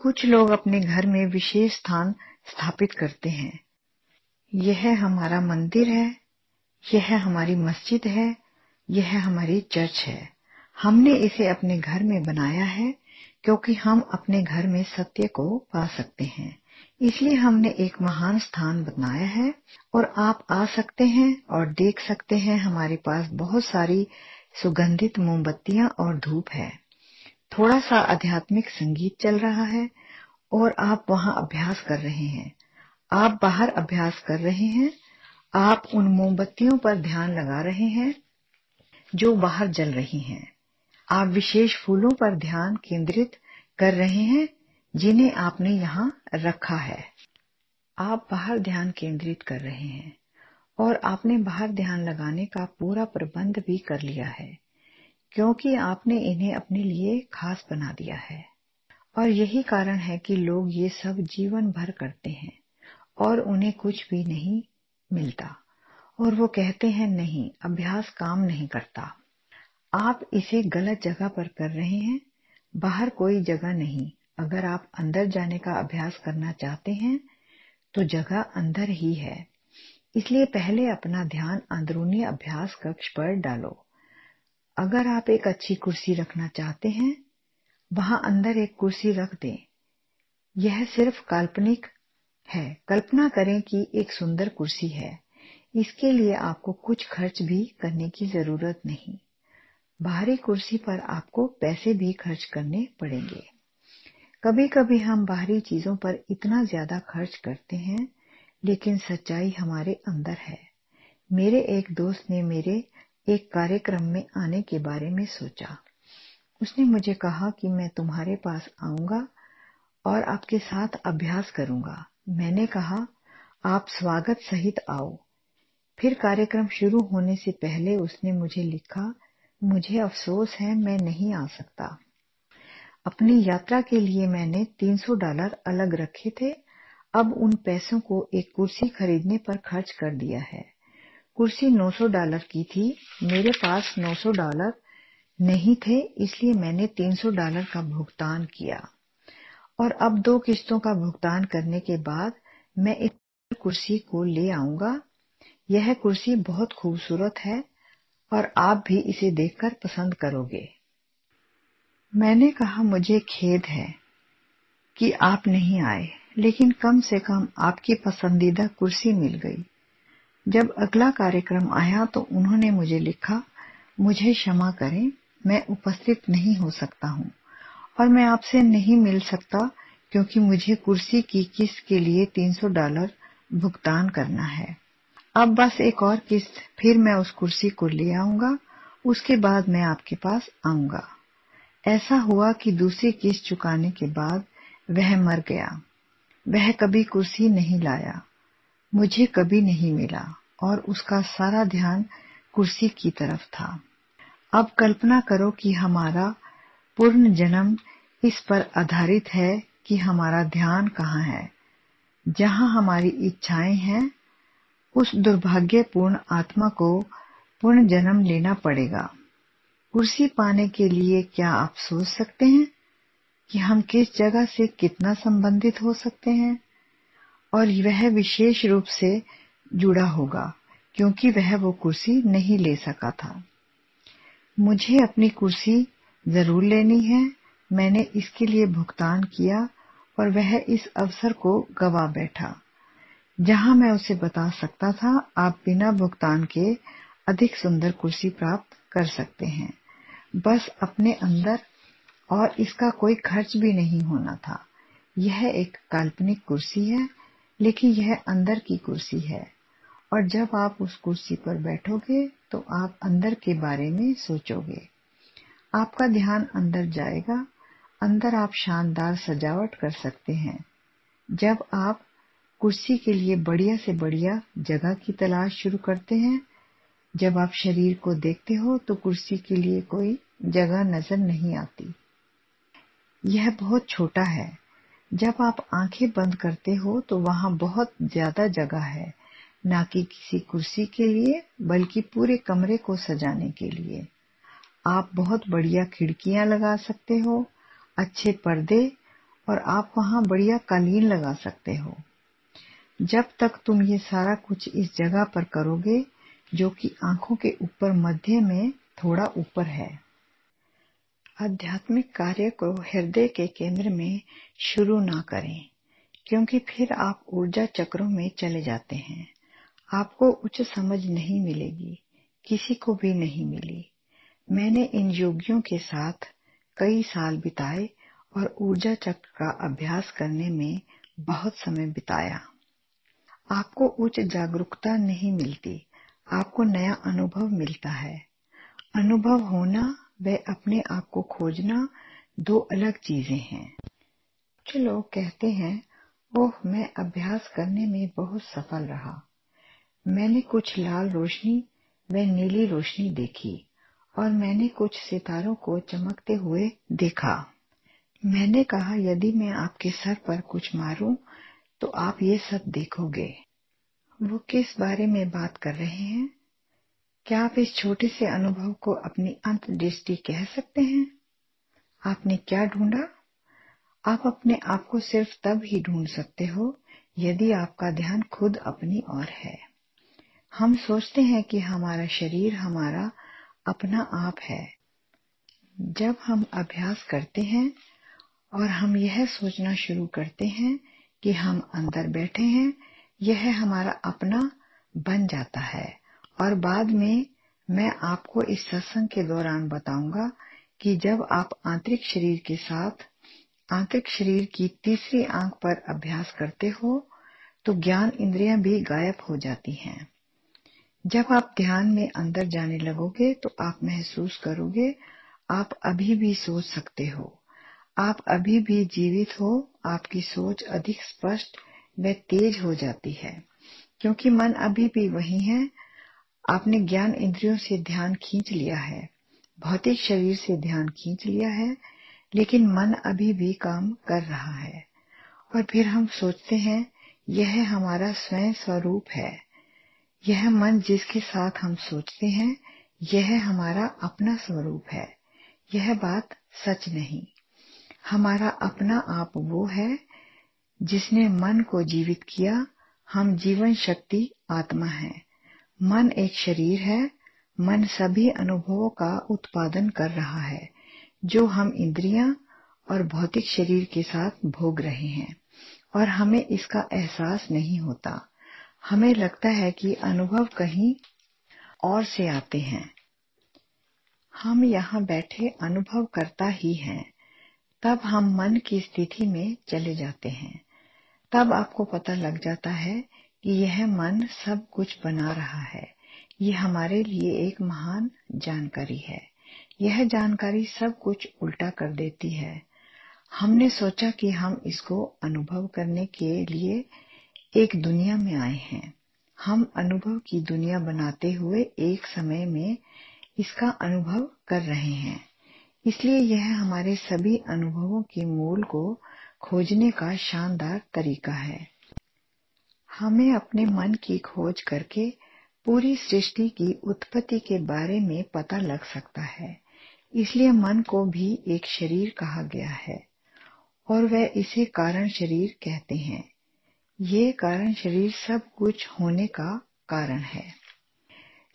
कुछ लोग अपने घर में विशेष स्थान स्थापित करते हैं। यह हमारा मंदिर है, यह हमारी मस्जिद है, यह हमारी चर्च है। हमने इसे अपने घर में बनाया है क्योंकि हम अपने घर में सत्य को पा सकते हैं। इसलिए हमने एक महान स्थान बनाया है और आप आ सकते हैं और देख सकते हैं हमारे पास बहुत सारी सुगंधित मोमबत्तियाँ और धूप है। थोड़ा सा आध्यात्मिक संगीत चल रहा है और आप वहाँ अभ्यास कर रहे हैं। आप बाहर अभ्यास कर रहे हैं। आप उन मोमबत्तियों पर ध्यान लगा रहे हैं जो बाहर जल रही हैं। आप विशेष फूलों पर ध्यान केंद्रित कर रहे हैं, जिन्हें आपने यहाँ रखा है। आप बाहर ध्यान केंद्रित कर रहे हैं और आपने बाहर ध्यान लगाने का पूरा प्रबंध भी कर लिया है, क्योंकि आपने इन्हें अपने लिए खास बना दिया है। और यही कारण है कि लोग ये सब जीवन भर करते हैं और उन्हें कुछ भी नहीं मिलता। और वो कहते हैं, नहीं, अभ्यास काम नहीं करता। आप इसे गलत जगह पर कर रहे हैं, बाहर कोई जगह नहीं। अगर आप अंदर जाने का अभ्यास करना चाहते हैं तो जगह अंदर ही है। इसलिए पहले अपना ध्यान अंदरूनी अभ्यास कक्ष पर डालो। अगर आप एक अच्छी कुर्सी रखना चाहते हैं, वहाँ अंदर एक कुर्सी रख दें। यह सिर्फ़ काल्पनिक है। कल्पना करें कि एक सुंदर कुर्सी है। इसके लिए आपको कुछ खर्च भी करने की ज़रूरत नहीं। बाहरी कुर्सी पर आपको पैसे भी खर्च करने पड़ेंगे। कभी कभी हम बाहरी चीज़ों पर इतना ज़्यादा खर्च करते हैं, लेकिन सच्चाई हमारे अंदर है। मेरे एक दोस्त ने मेरे एक कार्यक्रम में आने के बारे में सोचा। उसने मुझे कहा कि मैं तुम्हारे पास आऊँगा और आपके साथ अभ्यास करूँगा। मैंने कहा, आप स्वागत सहित आओ। फिर कार्यक्रम शुरू होने से पहले उसने मुझे लिखा मुझे अफसोस है, मैं नहीं आ सकता। अपनी यात्रा के लिए मैंने 300 डॉलर अलग रखे थे। अब उन पैसों को एक कुर्सी खरीदने पर खर्च कर दिया है। कुर्सी 900 डॉलर की थी, मेरे पास 900 डॉलर नहीं थे, इसलिए मैंने 300 डॉलर का भुगतान किया। और अब दो किस्तों का भुगतान करने के बाद मैं इस कुर्सी को ले आऊँगा। यह कुर्सी बहुत खूबसूरत है और आप भी इसे देखकर पसंद करोगे। मैंने कहा, मुझे खेद है कि आप नहीं आए। लेकिन कम से कम आपकी पसंदीदा कुर्सी मिल गई। जब अगला कार्यक्रम आया तो उन्होंने मुझे लिखा, मुझे क्षमा करें, मैं उपस्थित नहीं हो सकता हूँ और मैं आपसे नहीं मिल सकता क्योंकि मुझे कुर्सी की किस्त के लिए 300 डॉलर भुगतान करना है। अब बस एक और किस्त, फिर मैं उस कुर्सी को ले आऊँगा, उसके बाद मैं आपके पास आऊँगा। ऐसा हुआ कि दूसरी किस्त चुकाने के बाद वह मर गया। वह कभी कुर्सी नहीं लाया, मुझे कभी नहीं मिला, और उसका सारा ध्यान कुर्सी की तरफ़ था। अब कल्पना करो कि हमारा पूर्ण जन्म इस पर आधारित है कि हमारा ध्यान कहाँ है। जहाँ हमारी इच्छाएँ हैं उस दुर्भाग्यपूर्ण आत्मा को पूर्ण जन्म लेना पड़ेगा। कुर्सी पाने के लिए क्या आप सोच सकते हैं कि हम किस जगह से कितना संबंधित हो सकते हैं? और वह विशेष रूप से जुड़ा होगा, क्योंकि वह वो कुर्सी नहीं ले सका था। मुझे अपनी कुर्सी ज़रूर लेनी है, मैंने इसके लिए भुगतान किया और वह इस अवसर को गवा बैठा। जहाँ मैं उसे बता सकता था, आप बिना भुगतान के अधिक सुंदर कुर्सी प्राप्त कर सकते हैं। बस अपने अंदर और इसका कोई खर्च भी नहीं होना था। यह एक काल्पनिक कुर्सी है, लेकिन यह अंदर की कुर्सी है। और जब आप उस कुर्सी पर बैठोगे तो आप अंदर के बारे में सोचोगे। आपका ध्यान अंदर जाएगा, अंदर आप शानदार सजावट कर सकते हैं। जब आप कुर्सी के लिए बढ़िया से बढ़िया जगह की तलाश शुरू करते हैं। जब आप शरीर को देखते हो तो कुर्सी के लिए कोई जगह नज़र नहीं आती। यह बहुत छोटा है। जब आप आँखें बंद करते हो तो वहाँ बहुत ज़्यादा जगह है, न कि किसी कुर्सी के लिए, बल्कि पूरे कमरे को सजाने के लिए। आप बहुत बढ़िया खिड़कियाँ लगा सकते हो, अच्छे पर्दे, और आप वहाँ बढ़िया कालीन लगा सकते हो। जब तक तुम ये सारा कुछ इस जगह पर करोगे, जो कि आँखों के ऊपर मध्य में थोड़ा ऊपर है। आध्यात्मिक कार्य को हृदय के केंद्र में शुरू ना करें, क्योंकि फिर आप ऊर्जा चक्रों में चले जाते हैं। आपको उच्च समझ नहीं मिलेगी, किसी को भी नहीं मिली। मैंने इन योगियों के साथ कई साल बिताए और ऊर्जा चक्र का अभ्यास करने में बहुत समय बिताया। आपको उच्च जागरूकता नहीं मिलती। आपको नया अनुभव मिलता है। अनुभव होना व अपने आप को खोजना दो अलग चीज़ें हैं। कुछ लोग कहते हैं, ओह, मैं अभ्यास करने में बहुत सफल रहा। मैंने कुछ लाल रोशनी व नीली रोशनी देखी और मैंने कुछ सितारों को चमकते हुए देखा। मैंने कहा, यदि मैं आपके सर पर कुछ मारूं तो आप ये सब देखोगे। वो किस बारे में बात कर रहे हैं? क्या आप इस छोटे से अनुभव को अपनी अंतदृष्टि कह सकते हैं? आपने क्या ढूंढा? आप अपने आप को सिर्फ़ तब ही ढूंढ सकते हो यदि आपका ध्यान खुद अपनी ओर है। हम सोचते हैं कि हमारा शरीर हमारा अपना आप है। जब हम अभ्यास करते हैं और हम यह सोचना शुरू करते हैं कि हम अंदर बैठे हैं यह हमारा अपना बन जाता है। और बाद में मैं आपको इस सत्संग के दौरान बताऊँगा कि जब आप आंतरिक शरीर के साथ आंतरिक शरीर की तीसरी आँख पर अभ्यास करते हो तो ज्ञान इंद्रियाँ भी गायब हो जाती हैं। जब आप ध्यान में अंदर जाने लगोगे तो आप महसूस करोगे, आप अभी भी सोच सकते हो। आप अभी भी जीवित हो, आपकी सोच अधिक स्पष्ट व तेज हो जाती है, क्योंकि मन अभी भी वही है। आपने ज्ञान इंद्रियों से ध्यान खींच लिया है, भौतिक शरीर से ध्यान खींच लिया है, लेकिन मन अभी भी काम कर रहा है। और फिर हम सोचते हैं, यह हमारा स्वयं स्वरूप है। यह मन जिसके साथ हम सोचते हैं, यह हमारा अपना स्वरूप है। यह बात सच नहीं। हमारा अपना आप वो है जिसने मन को जीवित किया, हम जीवन शक्ति आत्मा है। मन एक शरीर है, मन सभी अनुभवों का उत्पादन कर रहा है, जो हम इंद्रियाँ और भौतिक शरीर के साथ भोग रहे हैं, और हमें इसका एहसास नहीं होता। हमें लगता है कि अनुभव कहीं और से आते हैं। हम यहाँ बैठे अनुभव करता ही हैं। तब हम मन की स्थिति में चले जाते हैं। तब आपको पता लग जाता है कि यह मन सब कुछ बना रहा है। ये हमारे लिए एक महान जानकारी है। यह जानकारी सब कुछ उल्टा कर देती है। हमने सोचा कि हम इसको अनुभव करने के लिए एक दुनिया में आए हैं। हम अनुभव की दुनिया बनाते हुए एक समय में इसका अनुभव कर रहे हैं। इसलिए यह हमारे सभी अनुभवों के मूल को खोजने का शानदार तरीका है। हमें अपने मन की खोज करके पूरी सृष्टि की उत्पत्ति के बारे में पता लग सकता है। इसलिए मन को भी एक शरीर कहा गया है और वह इसे कारण शरीर कहते हैं। ये कारण शरीर सब कुछ होने का कारण है।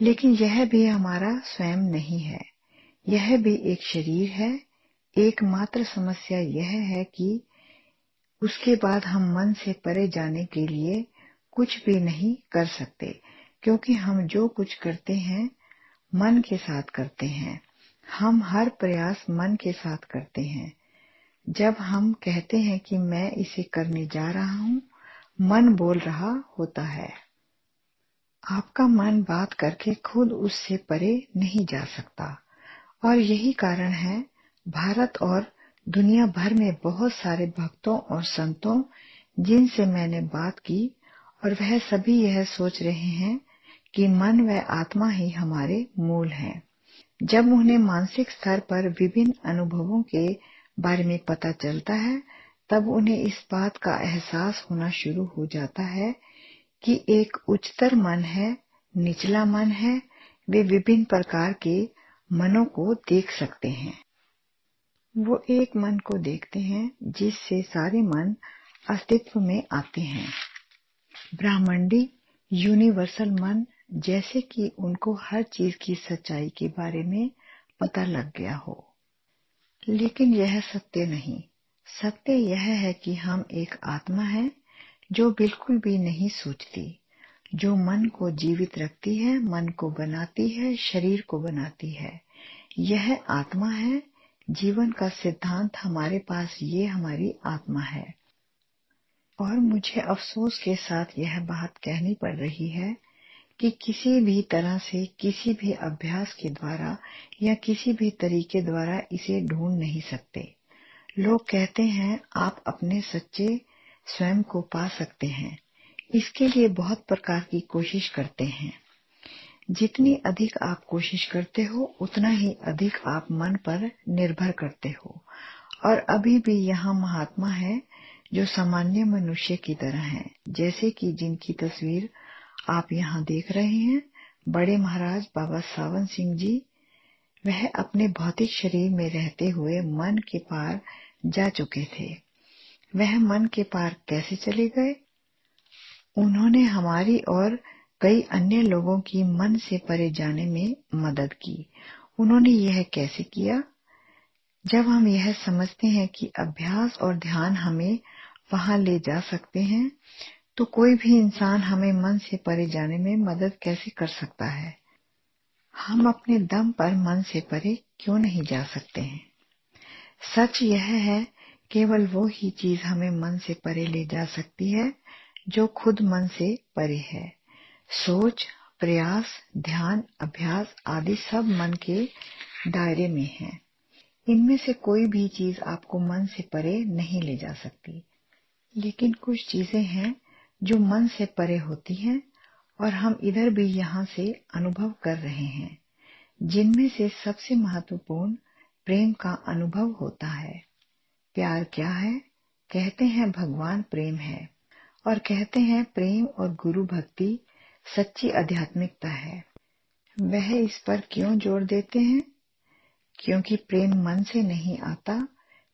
लेकिन यह भी हमारा स्वयं नहीं है। यह भी एक शरीर है। एकमात्र समस्या यह है कि उसके बाद हम मन से परे जाने के लिए कुछ भी नहीं कर सकते, क्योंकि हम जो कुछ करते हैं, मन के साथ करते हैं। हम हर प्रयास मन के साथ करते हैं। जब हम कहते हैं कि मैं इसे करने जा रहा हूँ, मन बोल रहा होता है। आपका मन बात करके खुद उससे परे नहीं जा सकता। और यही कारण है, भारत और दुनिया भर में बहुत सारे भक्तों और संतों जिनसे मैंने बात की और वह सभी यह सोच रहे हैं कि मन व आत्मा ही हमारे मूल हैं। जब उन्हें मानसिक स्तर पर विभिन्न अनुभवों के बारे में पता चलता है, तब उन्हें इस बात का एहसास होना शुरू हो जाता है कि एक उच्चतर मन है, निचला मन है, वे विभिन्न प्रकार के मनों को देख सकते हैं। वो एक मन को देखते हैं जिससे सारे मन अस्तित्व में आते हैं। ब्राह्मणी यूनिवर्सल मन, जैसे कि उनको हर चीज़ की सच्चाई के बारे में पता लग गया हो। लेकिन यह सत्य नहीं। सत्य यह है कि हम एक आत्मा है जो बिल्कुल भी नहीं सोचती। जो मन को जीवित रखती है, मन को बनाती है, शरीर को बनाती है। यह आत्मा है। जीवन का सिद्धांत हमारे पास ये हमारी आत्मा है। और मुझे अफसोस के साथ यह बात कहनी पड़ रही है कि किसी भी तरह से, किसी भी अभ्यास के द्वारा या किसी भी तरीके द्वारा इसे ढूंढ नहीं सकते। लोग कहते हैं, आप अपने सच्चे स्वयं को पा सकते हैं। इसके लिए बहुत प्रकार की कोशिश करते हैं। जितनी अधिक आप कोशिश करते हो, उतना ही अधिक आप मन पर निर्भर करते हो। और अभी भी यहाँ महात्मा है, जो सामान्य मनुष्य की तरह हैं। जैसे कि जिनकी तस्वीर आप यहाँ देख रहे हैं, बड़े महाराज बाबा सावन सिंह जी, वह अपने भौतिक शरीर में रहते हुए मन के पार जा चुके थे। वह मन के पार कैसे चले गए? उन्होंने हमारी और कई अन्य लोगों की मन से परे जाने में मदद की। उन्होंने यह कैसे किया? जब हम यह समझते हैं कि अभ्यास और ध्यान हमें वहाँ ले जा सकते हैं तो कोई भी इंसान हमें मन से परे जाने में मदद कैसे कर सकता है? हम अपने दम पर मन से परे क्यों नहीं जा सकते हैं? सच यह है, केवल वो ही चीज़ हमें मन से परे ले जा सकती है जो खुद मन से परे है। सोच, प्रयास, ध्यान, अभ्यास आदि सब मन के दायरे में है। इनमें से कोई भी चीज़ आपको मन से परे नहीं ले जा सकती। लेकिन कुछ चीज़ें हैं जो मन से परे होती हैं और हम इधर भी यहाँ से अनुभव कर रहे हैं। जिनमें से सबसे महत्वपूर्ण प्रेम का अनुभव होता है। प्यार क्या है? कहते हैं, भगवान प्रेम है। और कहते हैं प्रेम और गुरु भक्ति सच्ची आध्यात्मिकता है। वह इस पर क्यों ज़ोर देते हैं? क्योंकि प्रेम मन से नहीं आता,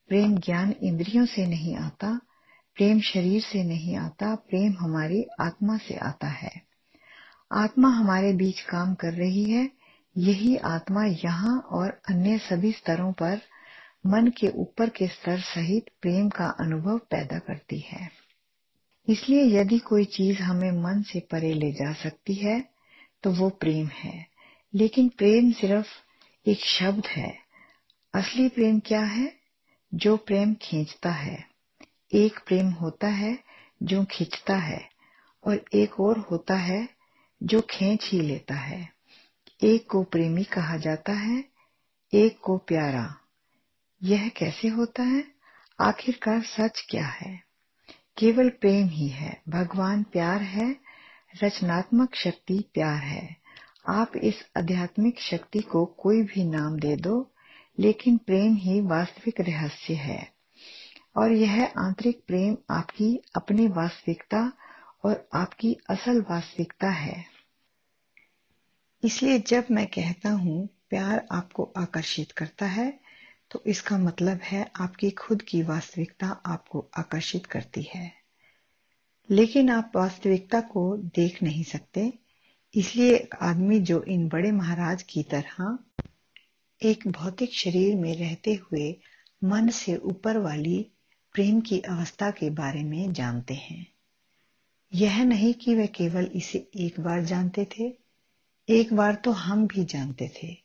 प्रेम ज्ञान इंद्रियों से नहीं आता, प्रेम शरीर से नहीं आता, प्रेम हमारी आत्मा से आता है। आत्मा हमारे बीच काम कर रही है, यही आत्मा यहाँ और अन्य सभी स्तरों पर मन के ऊपर के स्तर सहित प्रेम का अनुभव पैदा करती है। इसलिए यदि कोई चीज़ हमें मन से परे ले जा सकती है तो वो प्रेम है। लेकिन प्रेम सिर्फ़ एक शब्द है। असली प्रेम क्या है? जो प्रेम खींचता है। एक प्रेम होता है जो खींचता है, और एक और होता है जो खींच ही लेता है। एक को प्रेमी कहा जाता है, एक को प्यारा। यह कैसे होता है? आखिरकार सच क्या है? केवल प्रेम ही है। भगवान प्यार है, रचनात्मक शक्ति प्यार है। आप इस आध्यात्मिक शक्ति को कोई भी नाम दे दो, लेकिन प्रेम ही वास्तविक रहस्य है। और यह आंतरिक प्रेम आपकी अपनी वास्तविकता और आपकी असल वास्तविकता है। इसलिए जब मैं कहता हूँ, प्यार आपको आकर्षित करता है तो इसका मतलब है आपकी खुद की वास्तविकता आपको आकर्षित करती है। लेकिन आप वास्तविकता को देख नहीं सकते। इसलिए आदमी जो इन बड़े महाराज की तरह एक भौतिक शरीर में रहते हुए मन से ऊपर वाली प्रेम की अवस्था के बारे में जानते हैं। यह नहीं कि वे केवल इसे एक बार जानते थे, एक बार तो हम भी जानते थे।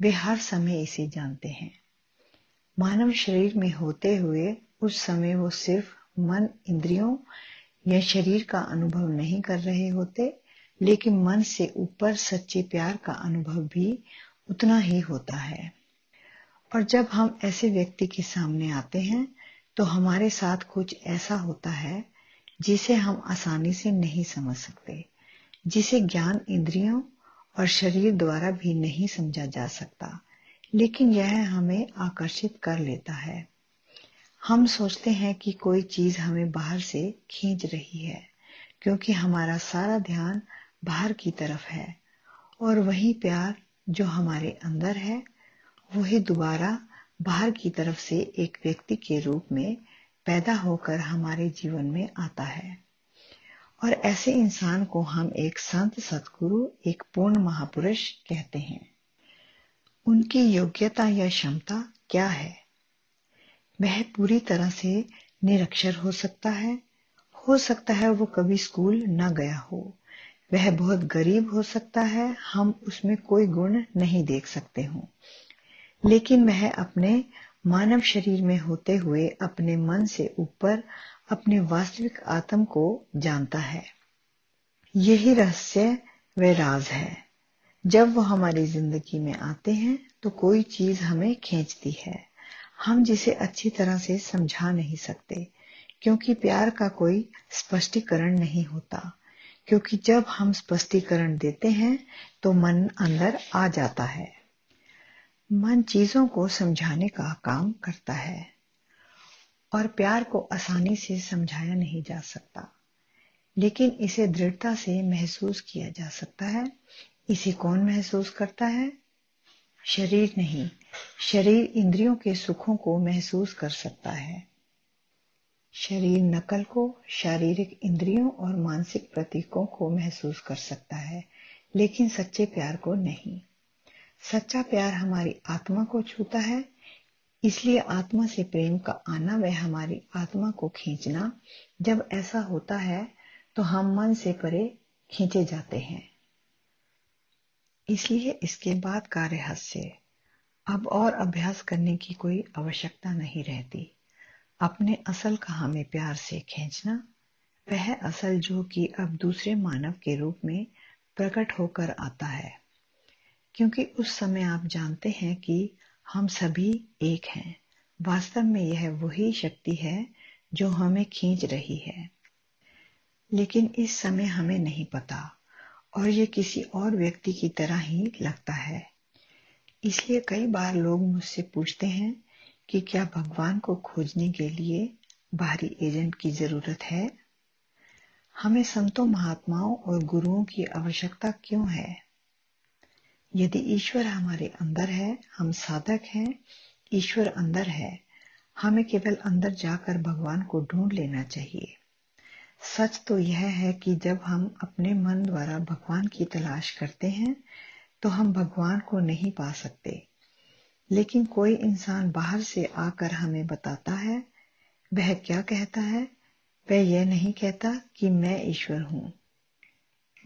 वे हर समय इसे जानते हैं। मानव शरीर में होते हुए उस समय वो सिर्फ़ मन इंद्रियों या शरीर का अनुभव नहीं कर रहे होते, लेकिन मन से ऊपर सच्चे प्यार का अनुभव भी उतना ही होता है। और जब हम ऐसे व्यक्ति के सामने आते हैं तो हमारे साथ कुछ ऐसा होता है, जिसे हम आसानी से नहीं समझ सकते, जिसे ज्ञान इंद्रियों और शरीर द्वारा भी नहीं समझा जा सकता। लेकिन यह हमें आकर्षित कर लेता है। हम सोचते हैं कि कोई चीज़ हमें बाहर से खींच रही है, क्योंकि हमारा सारा ध्यान बाहर की तरफ़ है, और वही प्यार जो हमारे अंदर है, वही दोबारा बाहर की तरफ़ से एक व्यक्ति के रूप में पैदा होकर हमारे जीवन में आता है। और ऐसे इंसान को हम एक संत सतगुरु, एक पूर्ण महापुरुष कहते हैं। उनकी योग्यता या क्षमता क्या है? वह पूरी तरह से निरक्षर हो सकता है। हो सकता है वो कभी स्कूल न गया हो। वह बहुत गरीब हो सकता है। हम उसमें कोई गुण नहीं देख सकते हो। लेकिन वह अपने मानव शरीर में होते हुए अपने मन से ऊपर अपने वास्तविक आत्म को जानता है। यही रहस्य व राज है। जब वो हमारी ज़िंदगी में आते हैं तो कोई चीज़ हमें खींचती है। हम जिसे अच्छी तरह से समझा नहीं सकते, क्योंकि प्यार का कोई स्पष्टीकरण नहीं होता। क्योंकि जब हम स्पष्टीकरण देते हैं तो मन अंदर आ जाता है। मन चीज़ों को समझाने का काम करता है, और प्यार को आसानी से समझाया नहीं जा सकता। लेकिन इसे दृढ़ता से महसूस किया जा सकता है इसे कौन महसूस करता है? शरीर नहीं, शरीर इंद्रियों के सुखों को महसूस कर सकता है। शरीर नकल को, शारीरिक इंद्रियों और मानसिक प्रतीकों को महसूस कर सकता है, लेकिन सच्चे प्यार को नहीं। सच्चा प्यार हमारी आत्मा को छूता है, इसलिए आत्मा से प्रेम का आना व हमारी आत्मा को खींचना, जब ऐसा होता है तो हम मन से परे खींचे जाते हैं। इसलिए इसके बाद का रहस्य अब और अभ्यास करने की कोई आवश्यकता नहीं रहती। अपने असल का हमें प्यार से खींचना, वह असल जो कि अब दूसरे मानव के रूप में प्रकट होकर आता है। क्योंकि उस समय आप जानते हैं कि हम सभी एक हैं। वास्तव में यह वही शक्ति है जो हमें खींच रही है। लेकिन इस समय हमें नहीं पता। और ये किसी और व्यक्ति की तरह ही लगता है। इसलिए कई बार लोग मुझसे पूछते हैं कि क्या भगवान को खोजने के लिए बाहरी एजेंट की ज़रूरत है? हमें संतों, महात्माओं और गुरुओं की आवश्यकता क्यों है? यदि ईश्वर हमारे अंदर है, हम साधक हैं, ईश्वर अंदर है, हमें केवल अंदर जाकर भगवान को ढूंढ लेना चाहिए। सच तो यह है कि जब हम अपने मन द्वारा भगवान की तलाश करते हैं तो हम भगवान को नहीं पा सकते। लेकिन कोई इंसान बाहर से आकर हमें बताता है, वह क्या कहता है? वह यह नहीं कहता कि मैं ईश्वर हूँ।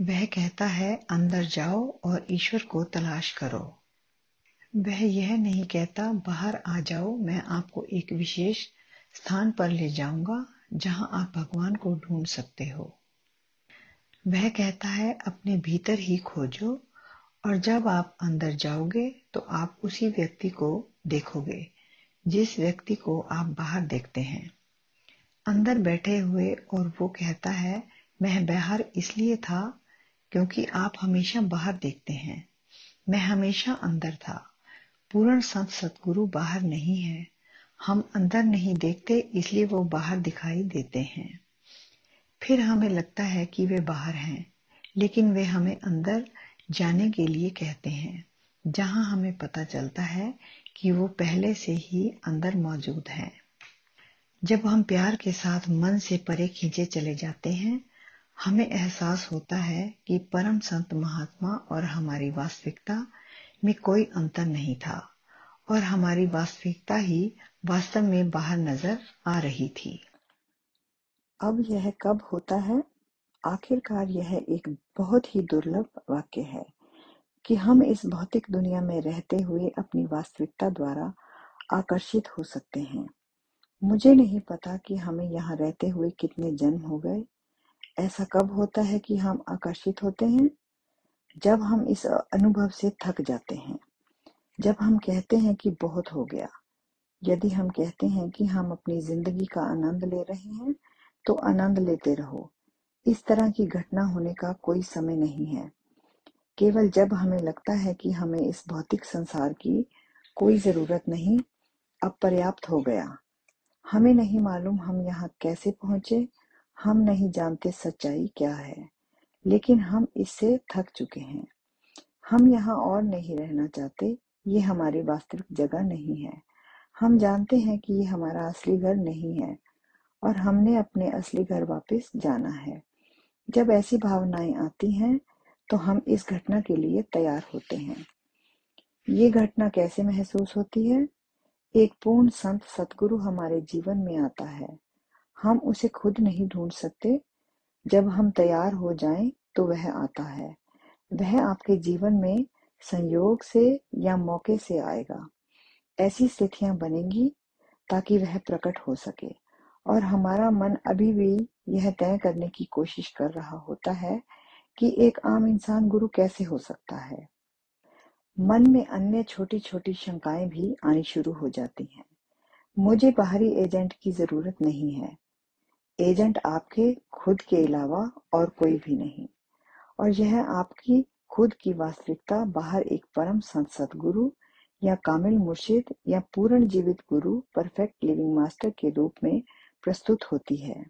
वह कहता है, अंदर जाओ और ईश्वर को तलाश करो। वह यह नहीं कहता, बाहर आ जाओ, मैं आपको एक विशेष स्थान पर ले जाऊँगा जहाँ आप भगवान को ढूंढ सकते हो। वह कहता है, अपने भीतर ही खोजो, और जब आप अंदर जाओगे तो आप उसी व्यक्ति को देखोगे, जिस व्यक्ति को आप बाहर देखते हैं। अंदर बैठे हुए, और वो कहता है, मैं बाहर इसलिए था, क्योंकि आप हमेशा बाहर देखते हैं। मैं हमेशा अंदर था। पूर्ण संत सतगुरु बाहर नहीं है। हम अंदर नहीं देखते, इसलिए वो बाहर दिखाई देते हैं। फिर हमें लगता है कि वे बाहर हैं, लेकिन वे हमें अंदर जाने के लिए कहते हैं, जहाँ हमें पता चलता है कि वो पहले से ही अंदर मौजूद है। जब हम प्यार के साथ मन से परे खींचे चले जाते हैं, हमें एहसास होता है कि परम संत महात्मा और हमारी वास्तविकता में कोई अंतर नहीं था, और हमारी वास्तविकता ही वास्तव में बाहर नज़र आ रही थी। अब यह कब होता है? आखिरकार यह एक बहुत ही दुर्लभ वाक्य है कि हम इस भौतिक दुनिया में रहते हुए अपनी वास्तविकता द्वारा आकर्षित हो सकते हैं। मुझे नहीं पता कि हमें यहाँ रहते हुए कितने जन्म हो गए। ऐसा कब होता है कि हम आकर्षित होते हैं? जब हम इस अनुभव से थक जाते हैं, जब हम कहते हैं कि बहुत हो गया। यदि हम कहते हैं कि हम अपनी ज़िंदगी का आनंद ले रहे हैं तो आनंद लेते रहो। इस तरह की घटना होने का कोई समय नहीं है। केवल जब हमें लगता है कि हमें इस भौतिक संसार की कोई ज़रूरत नहीं, अब पर्याप्त हो गया। हमें नहीं मालूम हम यहाँ कैसे पहुँचे, हम नहीं जानते सच्चाई क्या है, लेकिन हम इससे थक चुके हैं। हम यहाँ और नहीं रहना चाहते, ये हमारी वास्तविक जगह नहीं है। हम जानते हैं कि ये हमारा असली घर नहीं है और हमने अपने असली घर वापस जाना है। जब ऐसी भावनाएँ आती हैं तो हम इस घटना के लिए तैयार होते हैं। ये घटना कैसे महसूस होती है? एक पूर्ण संत सतगुरु हमारे जीवन में आता है। हम उसे खुद नहीं ढूंढ सकते। जब हम तैयार हो जाएँ तो वह आता है। वह आपके जीवन में संयोग से या मौके से आएगा। ऐसी स्थितियाँ बनेंगी ताकि वह प्रकट हो सके। और हमारा मन अभी भी यह तय करने की कोशिश कर रहा होता है कि एक आम इंसान गुरु कैसे हो सकता है। मन में अन्य छोटी छोटी शंकाएँ भी आनी शुरू हो जाती हैं। मुझे बाहरी एजेंट की ज़रूरत नहीं है। एजेंट आपके खुद के अलावा और कोई भी नहीं। और यह आपकी खुद की वास्तविकता बाहर एक परम संत गुरु या कामिल मुर्शिद या पूर्ण जीवित गुरु परफेक्ट लिविंग मास्टर के रूप में प्रस्तुत होती है।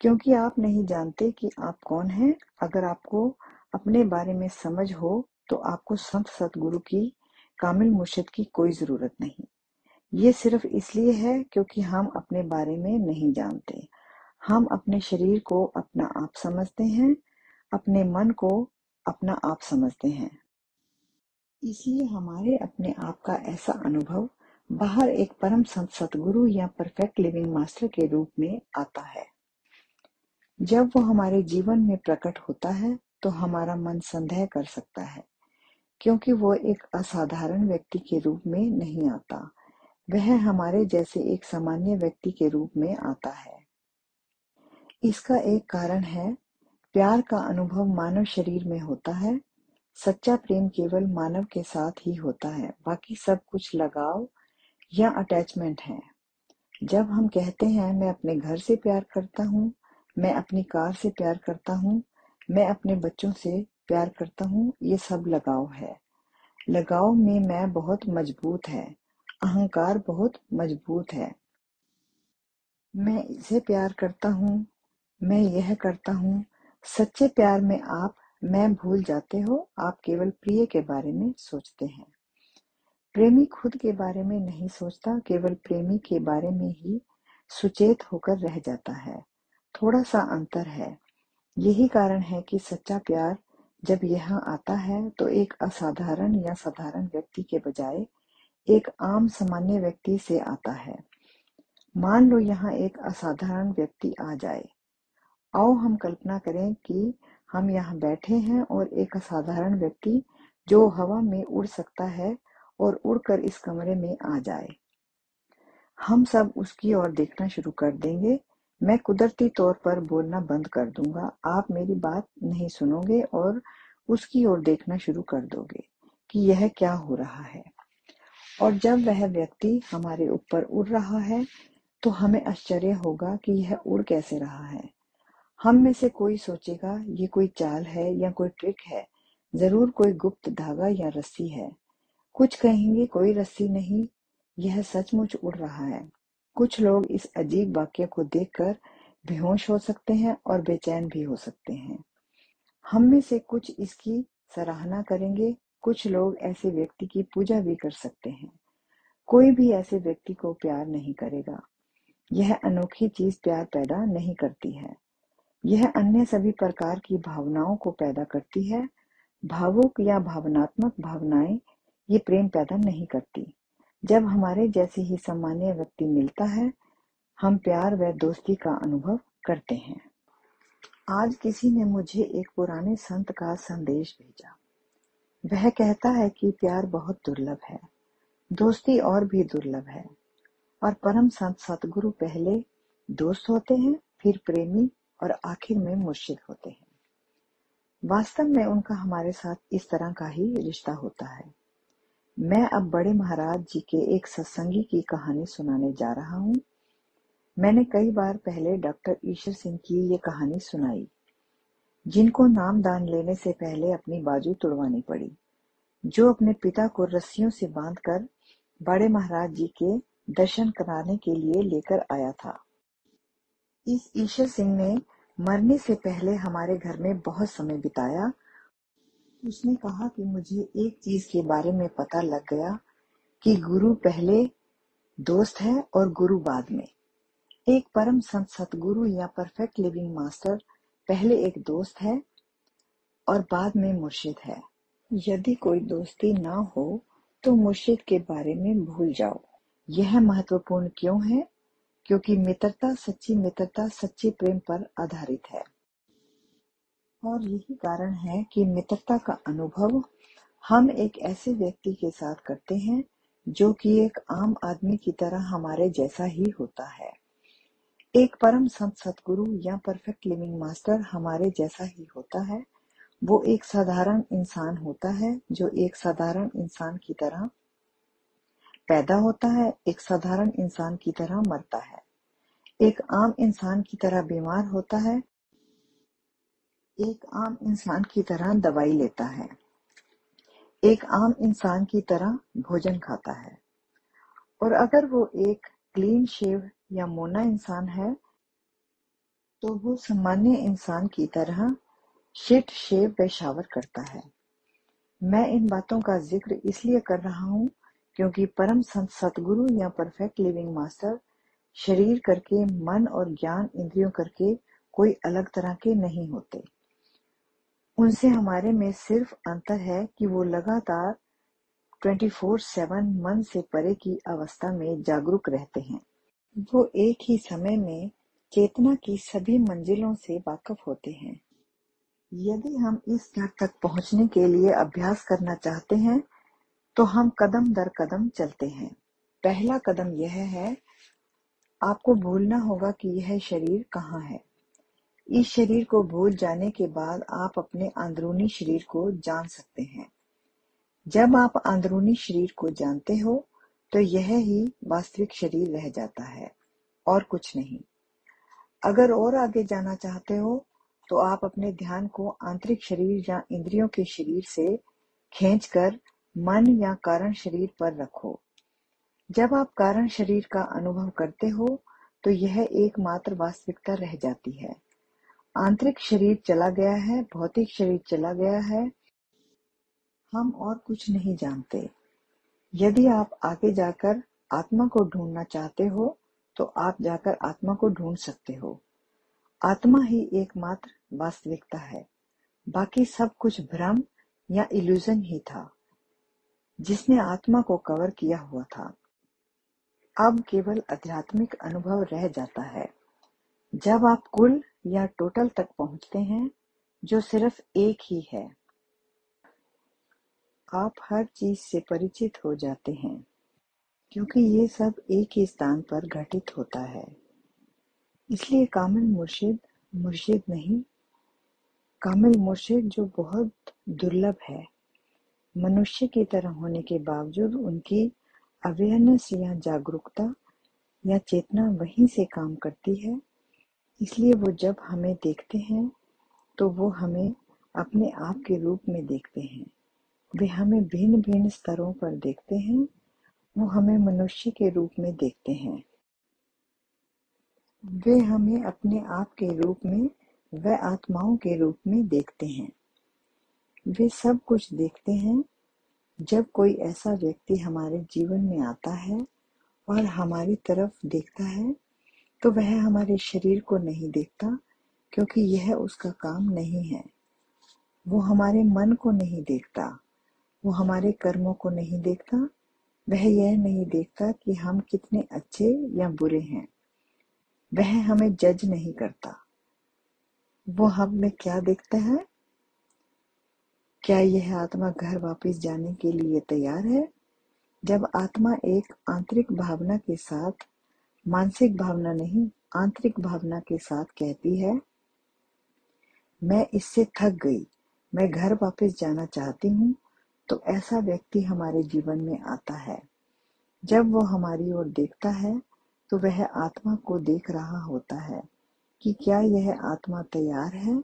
क्योंकि आप नहीं जानते कि आप कौन हैं, अगर आपको अपने बारे में समझ हो तो आपको संत सतगुरु की, कामिल मुर्शिद की कोई ज़रूरत नहीं। ये सिर्फ़ इसलिए है क्योंकि हम अपने बारे में नहीं जानते। हम अपने शरीर को अपना आप समझते हैं, अपने मन को अपना आप समझते हैं। इसलिए हमारे अपने आप का ऐसा अनुभव बाहर एक परम संत सतगुरु या परफेक्ट लिविंग मास्टर के रूप में आता है। जब वो हमारे जीवन में प्रकट होता है तो हमारा मन संदेह कर सकता है, क्योंकि वो एक असाधारण व्यक्ति के रूप में नहीं आता। वह हमारे जैसे एक सामान्य व्यक्ति के रूप में आता है। इसका एक कारण है, प्यार का अनुभव मानव शरीर में होता है सच्चा प्रेम केवल मानव के साथ ही होता है, बाकी सब कुछ लगाव या अटैचमेंट है। जब हम कहते हैं, मैं अपने घर से प्यार करता हूँ, मैं अपनी कार से प्यार करता हूँ, मैं अपने बच्चों से प्यार करता हूँ, ये सब लगाव है। लगाव में मैं बहुत मज़बूत है, अहंकार बहुत मज़बूत है। मैं इसे प्यार करता हूँ, मैं यह करता हूँ, सच्चे प्यार में आप मैं भूल जाते हो, आप केवल प्रिय के बारे में सोचते हैं। प्रेमी खुद के बारे में नहीं सोचता, केवल प्रेमी के बारे में ही सुचेत होकर रह जाता है। थोड़ा सा अंतर है। यही कारण है कि सच्चा प्यार जब यहाँ आता है तो एक असाधारण या साधारण व्यक्ति के बजाय एक आम सामान्य व्यक्ति से आता है। मान लो यहाँ एक असाधारण व्यक्ति आ जाए। आओ हम कल्पना करें कि हम यहाँ बैठे हैं और एक असाधारण व्यक्ति जो हवा में उड़ सकता है और उड़कर इस कमरे में आ जाए। हम सब उसकी ओर देखना शुरू कर देंगे। मैं कुदरती तौर पर बोलना बंद कर दूँगा। आप मेरी बात नहीं सुनोगे और उसकी ओर देखना शुरू कर दोगे कि यह क्या हो रहा है। और जब वह व्यक्ति हमारे ऊपर उड़ रहा है तो हमें आश्चर्य होगा कि यह उड़ कैसे रहा है। हम में से कोई सोचेगा, ये कोई चाल है या कोई ट्रिक है, ज़रूर कोई गुप्त धागा या रस्सी है। कुछ कहेंगे कोई रस्सी नहीं, यह सचमुच उड़ रहा है। कुछ लोग इस अजीब वाक्य को देखकर बेहोश हो सकते हैं और बेचैन भी हो सकते हैं। हम में से कुछ इसकी सराहना करेंगे, कुछ लोग ऐसे व्यक्ति की पूजा भी कर सकते हैं। कोई भी ऐसे व्यक्ति को प्यार नहीं करेगा। यह अनोखी चीज़ प्यार पैदा नहीं करती है। यह अन्य सभी प्रकार की भावनाओं को पैदा करती है। भावुक या भावनात्मक भावनाएँ ये प्रेम पैदा नहीं करती। जब हमारे जैसे ही सामान्य व्यक्ति मिलता है, हम प्यार व दोस्ती का अनुभव करते हैं। आज किसी ने मुझे एक पुराने संत का संदेश भेजा। वह कहता है कि प्यार बहुत दुर्लभ है, दोस्ती और भी दुर्लभ है, और परम संत सतगुरु पहले दोस्त होते हैं, फिर प्रेमी और आखिर में मुर्शिद होते हैं। वास्तव में उनका हमारे साथ इस तरह का ही रिश्ता होता है। मैं अब बड़े महाराज जी के एक सत्संगी की कहानी सुनाने जा रहा हूँ। मैंने कई बार पहले डॉक्टर ईश्वर सिंह की ये कहानी सुनाई, जिनको नाम दान लेने से पहले अपनी बाजू तुड़वानी पड़ी, जो अपने पिता को रस्सियों से बांधकर बड़े महाराज जी के दर्शन कराने के लिए लेकर आया था। इस ईश्वर सिंह ने मरने से पहले हमारे घर में बहुत समय बिताया। उसने कहा कि मुझे एक चीज़ के बारे में पता लग गया कि गुरु पहले दोस्त है और गुरु बाद में। एक परम संत सतगुरु या परफेक्ट लिविंग मास्टर पहले एक दोस्त है और बाद में मुर्शिद है। यदि कोई दोस्ती ना हो तो मुर्शिद के बारे में भूल जाओ। यह महत्वपूर्ण क्यों है? क्योंकि मित्रता सच्ची मित्रता, सच्चे प्रेम पर आधारित है। और यही कारण है कि मित्रता का अनुभव हम एक ऐसे व्यक्ति के साथ करते हैं, जो कि एक आम आदमी की तरह हमारे जैसा ही होता है। एक परम संत सतगुरु या परफेक्ट लिविंग मास्टर हमारे जैसा ही होता है। वो एक साधारण इंसान होता है, जो एक साधारण इंसान की तरह पैदा होता है, एक साधारण इंसान की तरह मरता है। एक आम इंसान की तरह बीमार होता है, एक आम इंसान की तरह दवाई लेता है। एक आम इंसान की तरह भोजन खाता है। और अगर वो एक क्लीन शेव या मोना इंसान है तो वो सामान्य इंसान की तरह शिट शेव पेशावर करता है। मैं इन बातों का ज़िक्र इसलिए कर रहा हूँ क्योंकि परम संत सतगुरु या परफेक्ट लिविंग मास्टर शरीर करके, मन और ज्ञान इंद्रियों करके कोई अलग तरह के नहीं होते। उनसे हमारे में सिर्फ़ अंतर है कि वो लगातार 24/7 मन से परे की अवस्था में जागरूक रहते हैं। वो एक ही समय में चेतना की सभी मंजिलों से वाकफ होते हैं। यदि हम इस स्तर तक पहुँचने के लिए अभ्यास करना चाहते हैं तो हम कदम दर कदम चलते हैं। पहला कदम यह है, आपको भूलना होगा कि यह शरीर कहाँ है। इस शरीर को भूल जाने के बाद आप अपने अंदरूनी शरीर को जान सकते हैं। जब आप अंदरूनी शरीर को जानते हो तो यह ही वास्तविक शरीर रह जाता है, और कुछ नहीं। अगर और आगे जाना चाहते हो तो आप अपने ध्यान को आंतरिक शरीर या इंद्रियों के शरीर से खींचकर मन या कारण शरीर पर रखो। जब आप कारण शरीर का अनुभव करते हो तो यह एकमात्र वास्तविकता रह जाती है। आंतरिक शरीर चला गया है, भौतिक शरीर चला गया है, हम और कुछ नहीं जानते। यदि आप आगे जाकर आत्मा को ढूंढना चाहते हो तो आप जाकर आत्मा को ढूंढ सकते हो। आत्मा ही एकमात्र वास्तविकता है। बाकी सब कुछ भ्रम या इल्यूजन ही था। जिसने आत्मा को कवर किया हुआ था। अब केवल आध्यात्मिक अनुभव रह जाता है। जब आप कुल या टोटल तक पहुँचते हैं, जो सिर्फ़ एक ही है, आप हर चीज़ से परिचित हो जाते हैं, क्योंकि ये सब एक ही स्थान पर घटित होता है। इसलिए कामिल मुर्शिद मुर्शिद नहीं, कामिल मुर्शिद जो बहुत दुर्लभ है। मनुष्य की तरह होने के बावजूद उनकी अवेयरनेस या जागरूकता या चेतना वहीं से काम करती है। इसलिए वो जब हमें देखते हैं तो वो हमें अपने आप के रूप में देखते हैं। वे हमें भिन्न भिन्न स्तरों पर देखते हैं, वो हमें मनुष्य के रूप में देखते हैं। वे हमें अपने आप के रूप में, व आत्माओं के रूप में देखते हैं। वे सब कुछ देखते हैं। जब कोई ऐसा व्यक्ति हमारे जीवन में आता है और हमारी तरफ़ देखता है तो वह हमारे शरीर को नहीं देखता, क्योंकि यह उसका काम नहीं है। वो हमारे मन को नहीं देखता, वो हमारे कर्मों को नहीं देखता, वह यह नहीं देखता कि हम कितने अच्छे या बुरे हैं। वह हमें जज नहीं करता। वो हम में क्या देखता है? क्या यह आत्मा घर वापस जाने के लिए तैयार है? जब आत्मा एक आंतरिक भावना के साथ, मानसिक भावना नहीं, आंतरिक भावना के साथ कहती है, मैं इससे थक गई, मैं घर वापस जाना चाहती हूँ तो ऐसा व्यक्ति हमारे जीवन में आता है। जब वो हमारी ओर देखता है तो वह आत्मा को देख रहा होता है कि क्या यह आत्मा तैयार है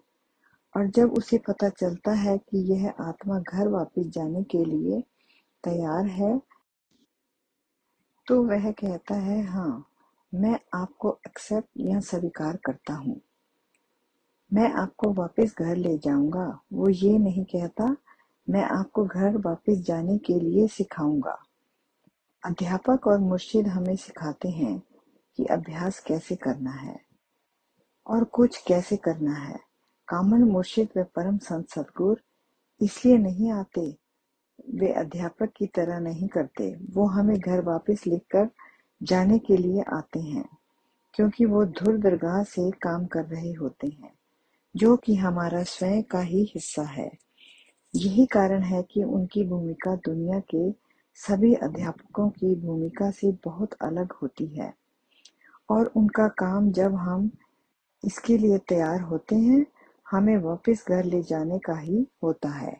और जब उसे पता चलता है कि यह आत्मा घर वापस जाने के लिए तैयार है तो वह कहता है हाँ मैं आपको एक्सेप्ट या स्वीकार करता हूँ। मैं आपको वापस घर ले जाऊँगा। वो ये नहीं कहता, मैं आपको घर वापस जाने के लिए सिखाऊँगा। अध्यापक और मुर्शिद हमें सिखाते हैं कि अभ्यास कैसे करना है और कुछ कैसे करना है। कामन मुर्शिद व परम संत सदगुर, इसलिए नहीं आते। वे अध्यापक की तरह नहीं करते। वो हमें घर वापस लिखकर जाने के लिए आते हैं, क्योंकि वो धुर दरगाह से काम कर रहे होते हैं, जो कि हमारा स्वयं का ही हिस्सा है। यही कारण है कि उनकी भूमिका दुनिया के सभी अध्यापकों की भूमिका से बहुत अलग होती है, और उनका काम जब हम इसके लिए तैयार होते हैं हमें वापस घर ले जाने का ही होता है।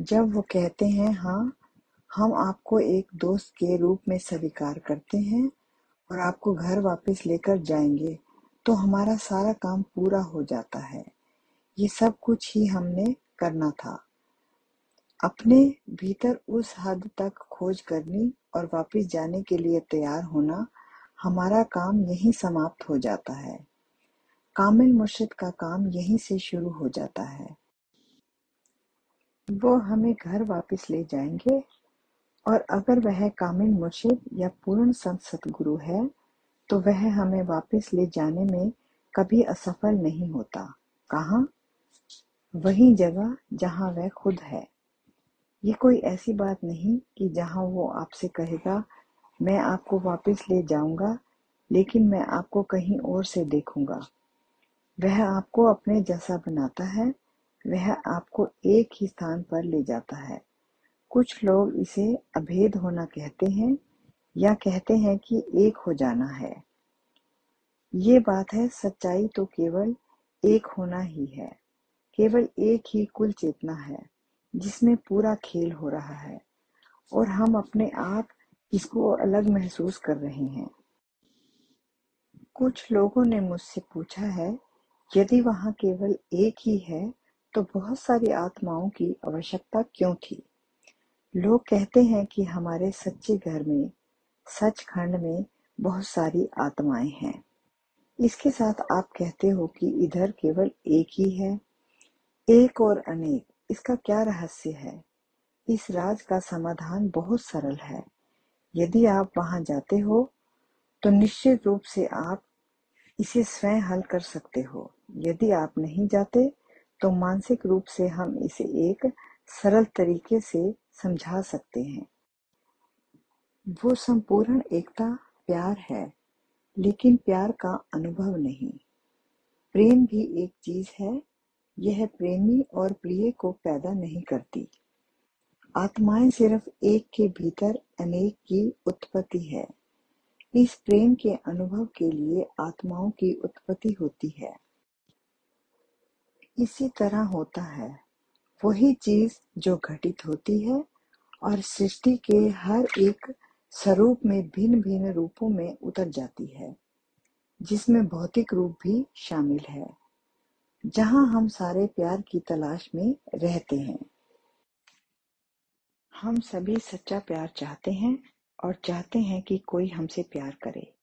जब वो कहते हैं हाँ हम आपको एक दोस्त के रूप में स्वीकार करते हैं और आपको घर वापस लेकर जाएँगे तो हमारा सारा काम पूरा हो जाता है। ये सब कुछ ही हमने करना था। अपने भीतर उस हद तक खोज करनी और वापस जाने के लिए तैयार होना हमारा काम यहीं समाप्त हो जाता है। कामिल मुर्शिद का काम यहीं से शुरू हो जाता है। वो हमें घर वापस ले जाएँगे और अगर वह कामिल मुर्शिद या पूर्ण संत सतगुरु है तो वह हमें वापस ले जाने में कभी असफल नहीं होता। कहा? वही जगह जहाँ वह खुद है। ये कोई ऐसी बात नहीं कि जहाँ वो आपसे कहेगा, मैं आपको वापस ले जाऊँगा, लेकिन मैं आपको कहीं और से देखूँगा। वह आपको अपने जैसा बनाता है, वह आपको एक ही स्थान पर ले जाता है। कुछ लोग इसे अभेद होना कहते हैं या कहते हैं कि एक हो जाना है। ये बात है, सच्चाई तो केवल एक होना ही है। केवल एक ही कुल चेतना है, जिसमें पूरा खेल हो रहा है, और हम अपने आप इसको अलग महसूस कर रहे हैं। कुछ लोगों ने मुझसे पूछा है यदि वहाँ केवल एक ही है तो बहुत सारी आत्माओं की आवश्यकता क्यों थी? लोग कहते हैं कि हमारे सच्चे घर में, सचखंड में बहुत सारी आत्माएँ हैं। इसके साथ आप कहते हो कि इधर केवल एक ही है। एक और अनेक, इसका क्या रहस्य है? इस राज का समाधान बहुत सरल है। यदि आप वहाँ जाते हो तो निश्चित रूप से आप इसे स्वयं हल कर सकते हो। यदि आप नहीं जाते तो मानसिक रूप से हम इसे एक सरल तरीके से समझा सकते हैं। वो संपूर्ण एकता, प्यार है, लेकिन प्यार का अनुभव नहीं। प्रेम भी एक चीज़ है, यह प्रेमी और प्रिय को पैदा नहीं करती। आत्माएँ सिर्फ़ एक के भीतर अनेक की उत्पत्ति है। इस प्रेम के अनुभव के लिए आत्माओं की उत्पत्ति होती है। इसी तरह होता है। वही चीज़ जो घटित होती है और सृष्टि के हर एक स्वरूप में भिन्न भिन्न रूपों में उतर जाती है, जिसमें भौतिक रूप भी शामिल है, जहाँ हम सारे प्यार की तलाश में रहते हैं। हम सभी सच्चा प्यार चाहते हैं और चाहते हैं कि कोई हमसे प्यार करे।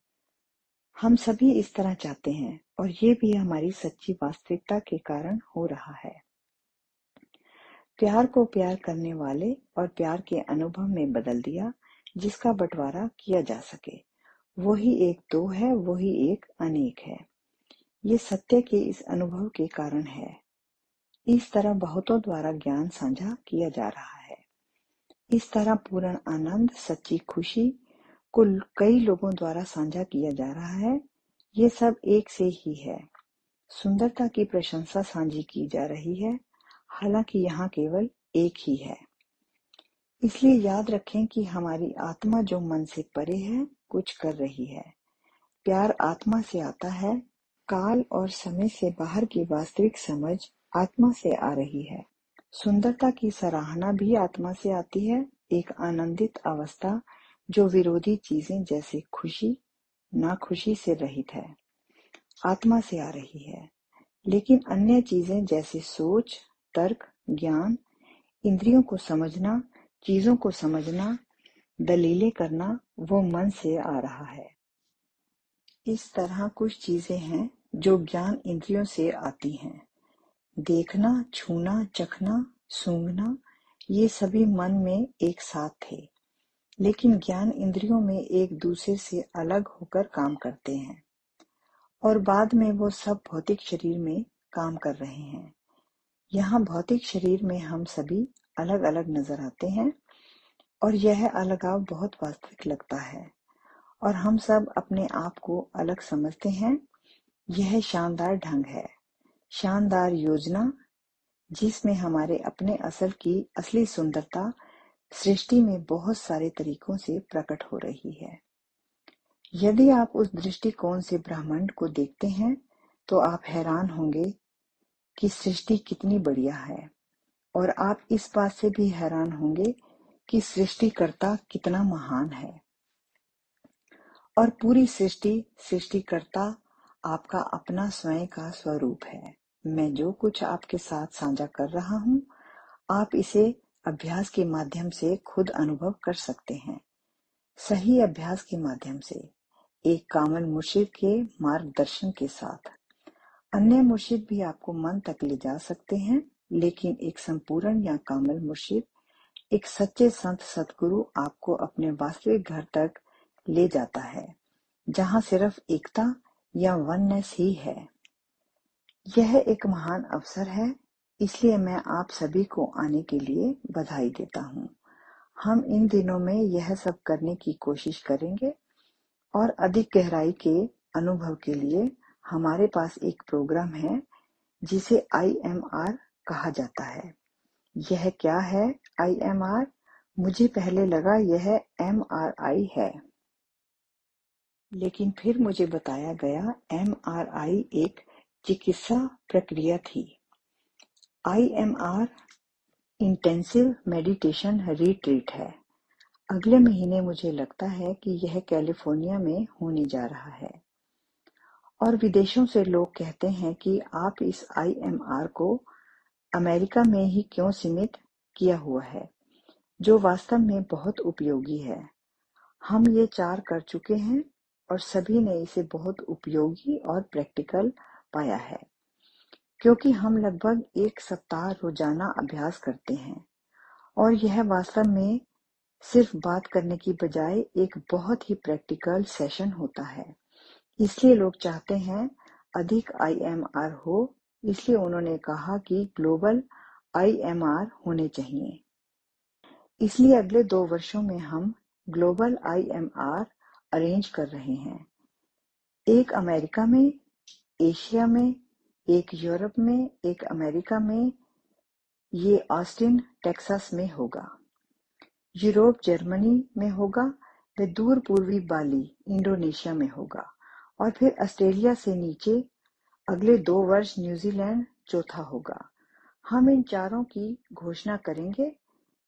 हम सभी इस तरह चाहते हैं और ये भी हमारी सच्ची वास्तविकता के कारण हो रहा है। प्यार को प्यार करने वाले और प्यार के अनुभव में बदल दिया, जिसका बंटवारा किया जा सके। वही एक दो है, वही एक अनेक है। ये सत्य के इस अनुभव के कारण है। इस तरह बहुतों द्वारा ज्ञान साझा किया जा रहा है। इस तरह पूर्ण आनंद, सच्ची खुशी को कई लोगों द्वारा साझा किया जा रहा है। ये सब एक से ही है। सुंदरता की प्रशंसा साझी की जा रही है। हालाँकि यहाँ केवल एक ही है। इसलिए याद रखें कि हमारी आत्मा जो मन से परे है, कुछ कर रही है। प्यार आत्मा से आता है। काल और समय से बाहर की वास्तविक समझ आत्मा से आ रही है। सुंदरता की सराहना भी आत्मा से आती है, एक आनंदित अवस्था जो विरोधी चीज़ें जैसे खुशी, नाखुशी से रहित है। आत्मा से आ रही है, लेकिन अन्य चीज़ें जैसे सोच, तर्क, ज्ञान, इंद्रियों को समझना, चीज़ों को समझना, दलीलें करना, वो मन से आ रहा है। इस तरह कुछ चीज़ें हैं जो ज्ञान इंद्रियों से आती हैं। देखना, छूना, चखना, सूंघना, ये सभी मन में एक साथ थे। लेकिन ज्ञान इंद्रियों में एक दूसरे से अलग होकर काम करते हैं और बाद में वो सब भौतिक शरीर में काम कर रहे हैं। यहाँ भौतिक शरीर में हम सभी अलग अलग नज़र आते हैं और यह अलगाव बहुत वास्तविक लगता है और हम सब अपने आप को अलग समझते हैं। यह शानदार ढंग है। शानदार योजना जिसमें हमारे अपने असल की असली सुंदरता सृष्टि में बहुत सारे तरीकों से प्रकट हो रही है। यदि आप उस दृष्टिकोण से ब्रह्मांड को देखते हैं तो आप हैरान होंगे कि सृष्टि कितनी बढ़िया है, और आप इस बात से भी हैरान होंगे कि सृष्टिकर्ता कितना महान है। और पूरी सृष्टि सृष्टिकर्ता आपका अपना स्वयं का स्वरूप है। मैं जो कुछ आपके साथ साझा कर रहा हूँ, आप इसे अभ्यास के माध्यम से खुद अनुभव कर सकते हैं। सही अभ्यास के माध्यम से, एक कामल मुर्शिद के मार्गदर्शन के साथ। अन्य मुर्शिद भी आपको मन तक ले जा सकते हैं, लेकिन एक संपूर्ण या कामल मुर्शिद, एक सच्चे संत सतगुरु आपको अपने वास्तविक घर तक ले जाता है, जहाँ सिर्फ़ एकता या वननेस ही है। यह एक महान अवसर है, इसलिए मैं आप सभी को आने के लिए बधाई देता हूँ। हम इन दिनों में यह सब करने की कोशिश करेंगे और अधिक गहराई के अनुभव के लिए हमारे पास एक प्रोग्राम है, जिसे आईएमआर कहा जाता है। यह क्या है? आईएमआर मुझे पहले लगा यह एमआरआई है। लेकिन फिर मुझे बताया गया एमआरआई एक चिकित्सा प्रक्रिया थी। आईएमआर इंटेंसिव मेडिटेशन रिट्रीट है। अगले महीने मुझे लगता है कि यह कैलिफ़ोर्निया में होने जा रहा है। और विदेशों से लोग कहते हैं कि आप इस आईएमआर को अमेरिका में ही क्यों सीमित किया हुआ है, जो वास्तव में बहुत उपयोगी है। हम ये चार कर चुके हैं और सभी ने इसे बहुत उपयोगी और प्रैक्टिकल पाया है। क्योंकि हम लगभग एक सप्ताह रोज़ाना अभ्यास करते हैं, और यह वास्तव में सिर्फ़ बात करने की बजाय एक बहुत ही प्रैक्टिकल सेशन होता है। इसलिए लोग चाहते हैं अधिक आईएमआर हो, इसलिए उन्होंने कहा कि ग्लोबल आईएमआर होने चाहिए। इसलिए अगले दो वर्षों में हम ग्लोबल आईएमआर अरेंज कर रहे हैं। एक अमेरिका में एशिया में, एक यूरोप में, एक अमेरिका में, ये ऑस्टिन, टेक्सास में होगा। यूरोप जर्मनी में होगा व दूर पूर्वी बाली, इंडोनेशिया में होगा, और फिर ऑस्ट्रेलिया से नीचे, अगले दो वर्ष न्यूजीलैंड चौथा होगा। हम इन चारों की घोषणा करेंगे।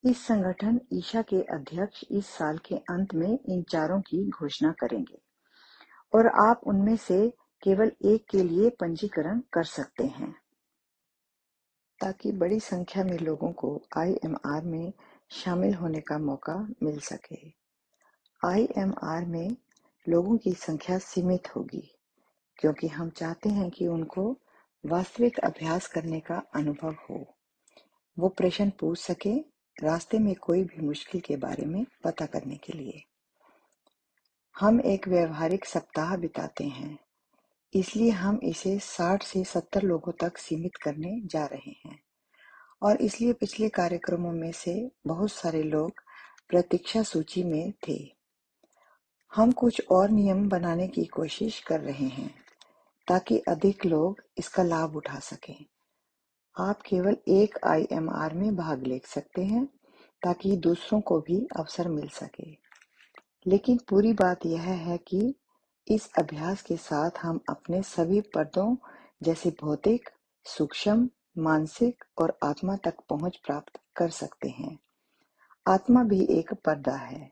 इस संगठन ईशा के अध्यक्ष इस साल के अंत में इन चारों की घोषणा करेंगे। और आप उनमें से केवल एक के लिए पंजीकरण कर सकते हैं। ताकि बड़ी संख्या में लोगों को आईएमआर में शामिल होने का मौका मिल सके। आईएमआर में लोगों की संख्या सीमित होगी, क्योंकि हम चाहते हैं कि उनको वास्तविक अभ्यास करने का अनुभव हो। वो प्रश्न पूछ सके रास्ते में कोई भी मुश्किल के बारे में पता करने के लिए। हम एक व्यवहारिक सप्ताह बिताते हैं। इसलिए हम इसे 60 से 70 लोगों तक सीमित करने जा रहे हैं। और इसलिए पिछले कार्यक्रमों में से बहुत सारे लोग प्रतीक्षा सूची में थे। हम कुछ और नियम बनाने की कोशिश कर रहे हैं ताकि अधिक लोग इसका लाभ उठा सकें। आप केवल एक आईएमआर में भाग ले सकते हैं ताकि दूसरों को भी अवसर मिल सके। लेकिन पूरी बात यह है कि इस अभ्यास के साथ हम अपने सभी पदों जैसे भौतिक, सूक्ष्म, मानसिक और आत्मा तक पहुँच प्राप्त कर सकते हैं। आत्मा भी एक पर्दा है।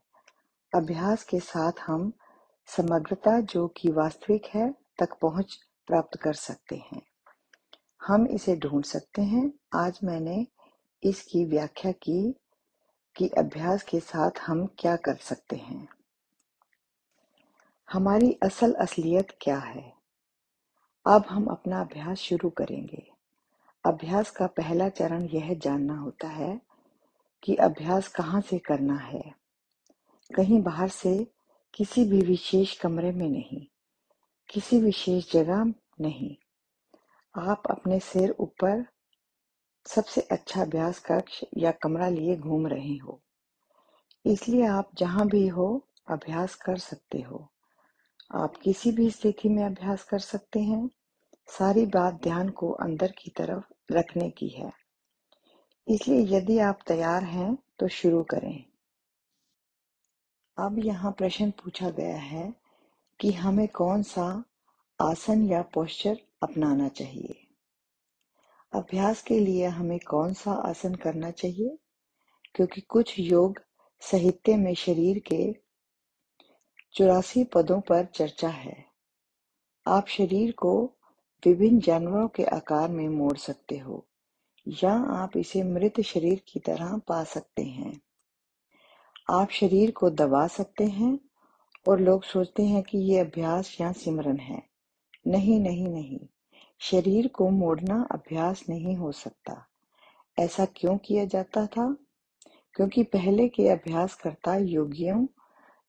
अभ्यास के साथ हम समग्रता जो कि वास्तविक है तक पहुँच प्राप्त कर सकते हैं। हम इसे ढूंढ सकते हैं। आज मैंने इसकी व्याख्या की कि अभ्यास के साथ हम क्या कर सकते हैं। हमारी असल असलियत क्या है? अब हम अपना अभ्यास शुरू करेंगे। अभ्यास का पहला चरण यह जानना होता है कि अभ्यास कहाँ से करना है। कहीं बाहर से किसी भी विशेष कमरे में नहीं, किसी विशेष जगह नहीं। आप अपने सिर ऊपर सबसे अच्छा अभ्यास कक्ष या कमरा लिए घूम रहे हो। इसलिए आप जहाँ भी हो, अभ्यास कर सकते हो। आप किसी भी स्थिति में अभ्यास कर सकते हैं। सारी बात ध्यान को अंदर की तरफ़ रखने की है। इसलिए यदि आप तैयार हैं तो शुरू करें। अब यहाँ प्रश्न पूछा गया है कि हमें कौन सा आसन या पोस्चर अपनाना चाहिए? अभ्यास के लिए हमें कौन सा आसन करना चाहिए? क्योंकि कुछ योग साहित्य में शरीर के चौरासी पदों पर चर्चा है। आप शरीर को विभिन्न जानवरों के आकार में मोड़ सकते हो, या आप इसे मृत शरीर की तरह पा सकते हैं। आप शरीर को दबा सकते हैं और लोग सोचते हैं कि ये अभ्यास या सिमरन है। नहीं नहीं नहीं, शरीर को मोड़ना अभ्यास नहीं हो सकता। ऐसा क्यों किया जाता था? क्योंकि पहले के अभ्यासकर्ता योगियों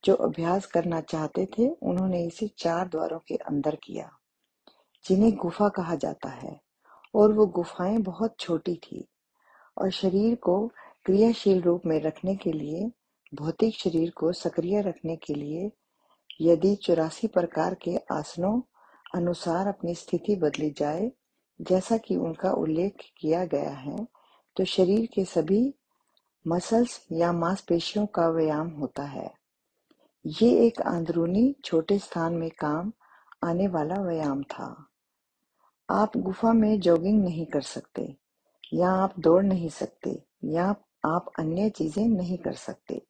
जो अभ्यास करना चाहते थे, उन्होंने इसे चार द्वारों के अंदर किया, जिन्हें गुफा कहा जाता है, और वो गुफाएँ बहुत छोटी थी। और शरीर को क्रियाशील रूप में रखने के लिए, भौतिक शरीर को सक्रिय रखने के लिए, यदि चौरासी प्रकार के आसनों अनुसार अपनी स्थिति बदली जाए, जैसा कि उनका उल्लेख किया गया है तो शरीर के सभी मसल्स या मांसपेशियों का व्यायाम होता है। ये एक अंदरूनी छोटे स्थान में काम आने वाला व्यायाम था। आप गुफा में जॉगिंग नहीं कर सकते, या आप दौड़ नहीं सकते, या आप अन्य चीज़ें नहीं कर सकते।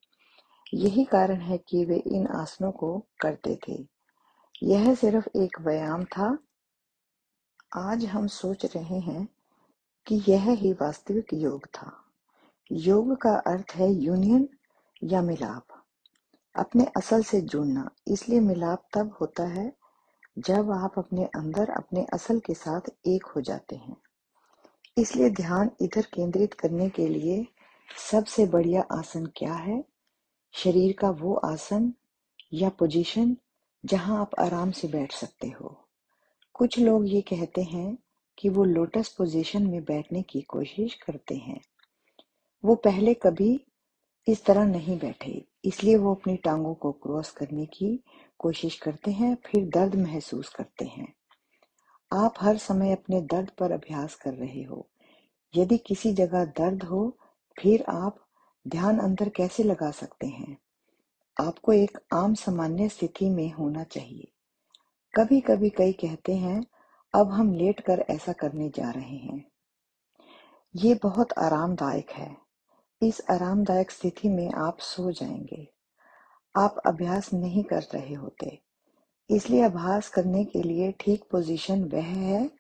यही कारण है कि वे इन आसनों को करते थे। यह सिर्फ़ एक व्यायाम था। आज हम सोच रहे हैं कि यह ही वास्तविक योग था। योग का अर्थ है यूनियन या मिलाप। अपने असल से जुड़ना। इसलिए मिलाप तब होता है जब आप अपने अंदर अपने असल के साथ एक हो जाते हैं। इसलिए ध्यान इधर केंद्रित करने के लिए सबसे बढ़िया आसन क्या है? शरीर का वो आसन या पोजीशन जहाँ आप आराम से बैठ सकते हो। कुछ लोग ये कहते हैं कि वो लोटस पोजीशन में बैठने की कोशिश करते हैं। वो पहले कभी इस तरह नहीं बैठे। इसलिए वो अपनी टांगों को क्रॉस करने की कोशिश करते हैं, फिर दर्द महसूस करते हैं। आप हर समय अपने दर्द पर अभ्यास कर रहे हो। यदि किसी जगह दर्द हो, फिर आप ध्यान अंदर कैसे लगा सकते हैं? आपको एक आम सामान्य स्थिति में होना चाहिए। कभी कभी कई कहते हैं, अब हम लेट कर ऐसा करने जा रहे हैं। ये बहुत आरामदायक है। इस आरामदायक स्थिति में आप सो जाएँगे। आप अभ्यास नहीं कर रहे होते। इसलिए अभ्यास करने के लिए ठीक पोजीशन वह है,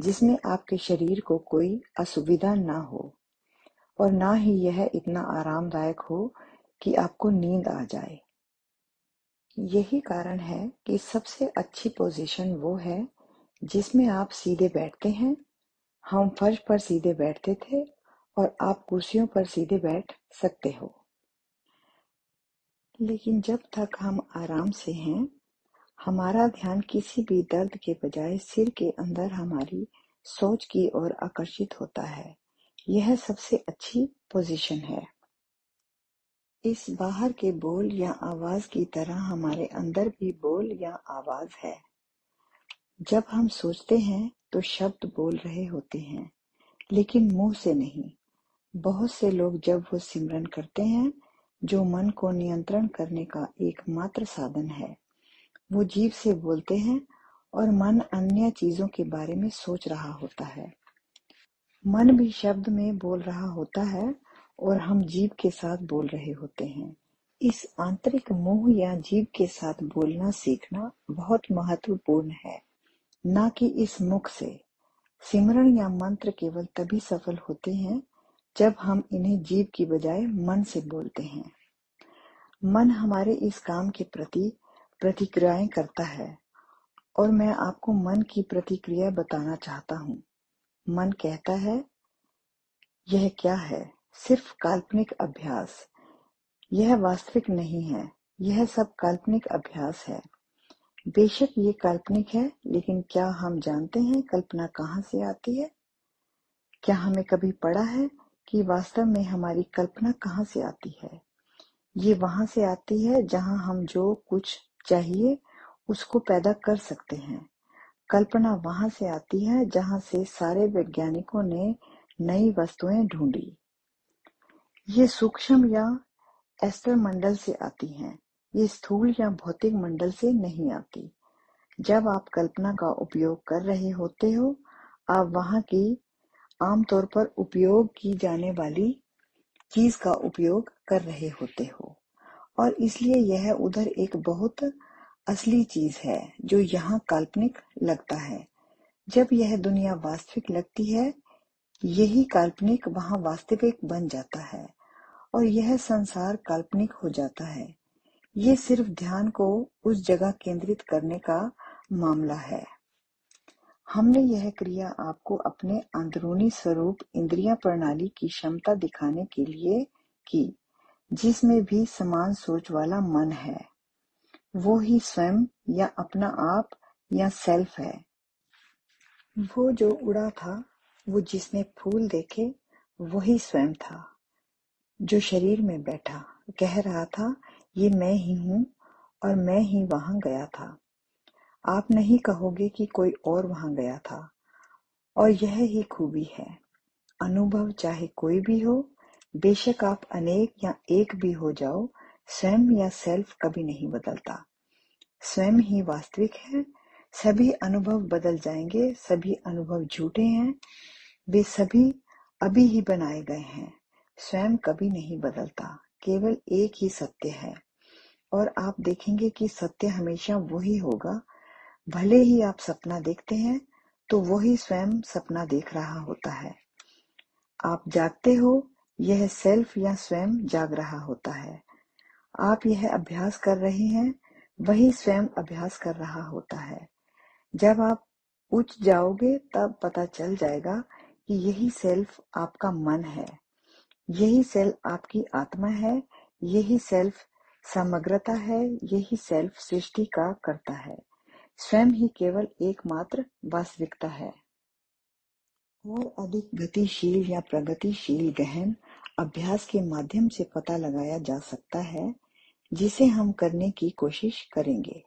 जिसमें आपके शरीर को कोई असुविधा ना हो। और ना ही यह इतना आरामदायक हो कि आपको नींद आ जाए। यही कारण है कि सबसे अच्छी पोजीशन वो है, जिसमें आप सीधे बैठते हैं। हम फर्श पर सीधे बैठते थे और आप कुर्सियों पर सीधे बैठ सकते हो। लेकिन जब तक हम आराम से हैं, हमारा ध्यान किसी भी दर्द के बजाय सिर के अंदर हमारी सोच की ओर आकर्षित होता है। यह सबसे अच्छी पोजीशन है। इस बाहर के बोल या आवाज़ की तरह हमारे अंदर भी बोल या आवाज़ है। जब हम सोचते हैं तो शब्द बोल रहे होते हैं, लेकिन मुँह से नहीं। बहुत से लोग जब वो सिमरन करते हैं, जो मन को नियंत्रण करने का एकमात्र साधन है, वो जीव से बोलते हैं और मन अन्य चीज़ों के बारे में सोच रहा होता है। मन भी शब्द में बोल रहा होता है और हम जीव के साथ बोल रहे होते हैं। इस आंतरिक मुँह या जीव के साथ बोलना सीखना बहुत महत्वपूर्ण है, न कि इस मुख से। सिमरण या मंत्र केवल तभी सफल होते हैं जब हम इन्हें जीव की बजाय मन से बोलते हैं। मन हमारे इस काम के प्रति प्रतिक्रियाएँ करता है और मैं आपको मन की प्रतिक्रिया बताना चाहता हूँ। मन कहता है, यह क्या है? सिर्फ़ काल्पनिक अभ्यास। यह वास्तविक नहीं है। यह सब काल्पनिक अभ्यास है। बेशक ये काल्पनिक है, लेकिन क्या हम जानते हैं कल्पना कहाँ से आती है? क्या हमें कभी पढ़ा है? कि वास्तव में हमारी कल्पना कहाँ से आती है? ये वहाँ से आती है जहाँ हम जो कुछ चाहिए उसको पैदा कर सकते हैं। कल्पना वहाँ से आती है जहाँ से सारे वैज्ञानिकों ने नई वस्तुएँ ढूंढी। ये सूक्ष्म या एस्टर मंडल से आती हैं। ये स्थूल या भौतिक मंडल से नहीं आती। जब आप कल्पना का उपयोग कर रहे होते हो, आप वहाँ की आमतौर पर उपयोग की जाने वाली चीज़ का उपयोग कर रहे होते हो। और इसलिए यह उधर एक बहुत असली चीज़ है, जो यहाँ काल्पनिक लगता है। जब यह दुनिया वास्तविक लगती है, यही काल्पनिक वहाँ वास्तविक बन जाता है, और यह संसार काल्पनिक हो जाता है। ये सिर्फ़ ध्यान को उस जगह केंद्रित करने का मामला है। हमने यह क्रिया आपको अपने अंदरूनी स्वरूप इंद्रिया प्रणाली की क्षमता दिखाने के लिए की, जिसमें भी समान सोच वाला मन है। वो ही स्वयं या अपना आप या सेल्फ है। वो जो उड़ा था, वो जिसने फूल देखे वही स्वयं था। जो शरीर में बैठा, कह रहा था, ये मैं ही हूँ और मैं ही वहाँ गया था। आप नहीं कहोगे कि कोई और वहाँ गया था। और यह ही खूबी है। अनुभव चाहे कोई भी हो, बेशक आप अनेक या एक भी हो जाओ, स्वयं या सेल्फ कभी नहीं बदलता। स्वयं ही वास्तविक है, सभी अनुभव बदल जाएँगे, सभी अनुभव झूठे हैं, वे सभी अभी ही बनाए गए हैं। स्वयं कभी नहीं बदलता, केवल एक ही सत्य है। और आप देखेंगे कि सत्य हमेशा वही होगा भले ही आप सपना देखते हैं तो वही स्वयं सपना देख रहा होता है। आप जागते हो, यह सेल्फ या स्वयं जाग रहा होता है। आप यह अभ्यास कर रहे हैं, वही स्वयं अभ्यास कर रहा होता है। जब आप उच्च जाओगे, तब पता चल जाएगा कि यही सेल्फ आपका मन है। यही सेल्फ आपकी आत्मा है, यही सेल्फ समग्रता है, यही सेल्फ सृष्टि का करता है। स्वयं ही केवल एकमात्र वास्तविकता है। और अधिक गतिशील या प्रगतिशील गहन अभ्यास के माध्यम से पता लगाया जा सकता है, जिसे हम करने की कोशिश करेंगे।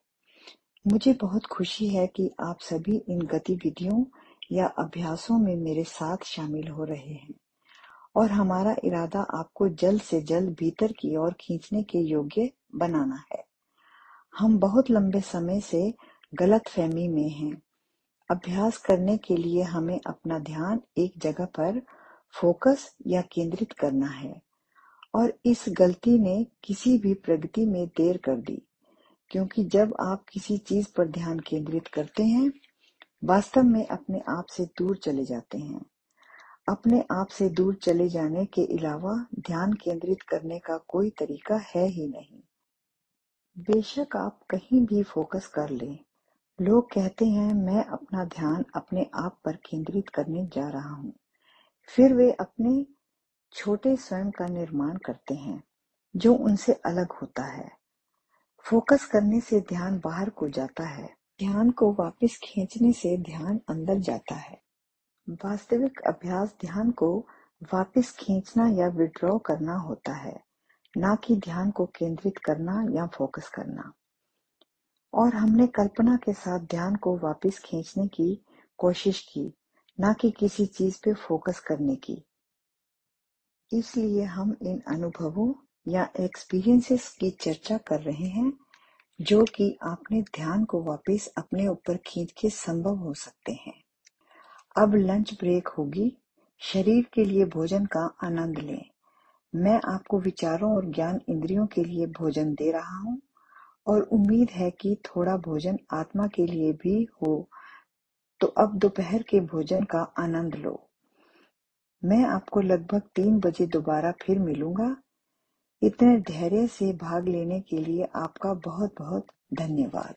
मुझे बहुत खुशी है कि आप सभी इन गतिविधियों या अभ्यासों में मेरे साथ शामिल हो रहे हैं, और हमारा इरादा आपको जल्द से जल्द भीतर की ओर खींचने के योग्य बनाना है। हम बहुत लंबे समय से गलत फहमी में हैं। अभ्यास करने के लिए हमें अपना ध्यान एक जगह पर फोकस या केंद्रित करना है और इस गलती ने किसी भी प्रगति में देर कर दी, क्योंकि जब आप किसी चीज़ पर ध्यान केंद्रित करते हैं, वास्तव में अपने आप से दूर चले जाते हैं। अपने आप से दूर चले जाने के अलावा ध्यान केंद्रित करने का कोई तरीका है ही नहीं। बेशक आप कहीं भी फोकस कर लें। लोग कहते हैं, मैं अपना ध्यान अपने आप पर केंद्रित करने जा रहा हूँ। फिर वे अपने छोटे स्वयं का निर्माण करते हैं, जो उनसे अलग होता है। फोकस करने से ध्यान बाहर को जाता है। ध्यान को वापस खींचने से ध्यान अंदर जाता है। वास्तविक अभ्यास ध्यान को वापस खींचना या विड्रॉ करना होता है, ना कि ध्यान को केंद्रित करना या फोकस करना। और हमने कल्पना के साथ ध्यान को वापस खींचने की कोशिश की, ना कि किसी चीज़ पे फोकस करने की। इसलिए हम इन अनुभवों या एक्सपीरियंसेस की चर्चा कर रहे हैं, जो कि आपने ध्यान को वापस अपने ऊपर खींच के संभव हो सकते हैं। अब लंच ब्रेक होगी। शरीर के लिए भोजन का आनंद लें। मैं आपको विचारों और ज्ञान इंद्रियों के लिए भोजन दे रहा हूँ। और उम्मीद है कि थोड़ा भोजन आत्मा के लिए भी हो तो अब दोपहर के भोजन का आनंद लो। मैं आपको लगभग तीन बजे दोबारा फिर मिलूँगा। इतने धैर्य से भाग लेने के लिए आपका बहुत बहुत धन्यवाद।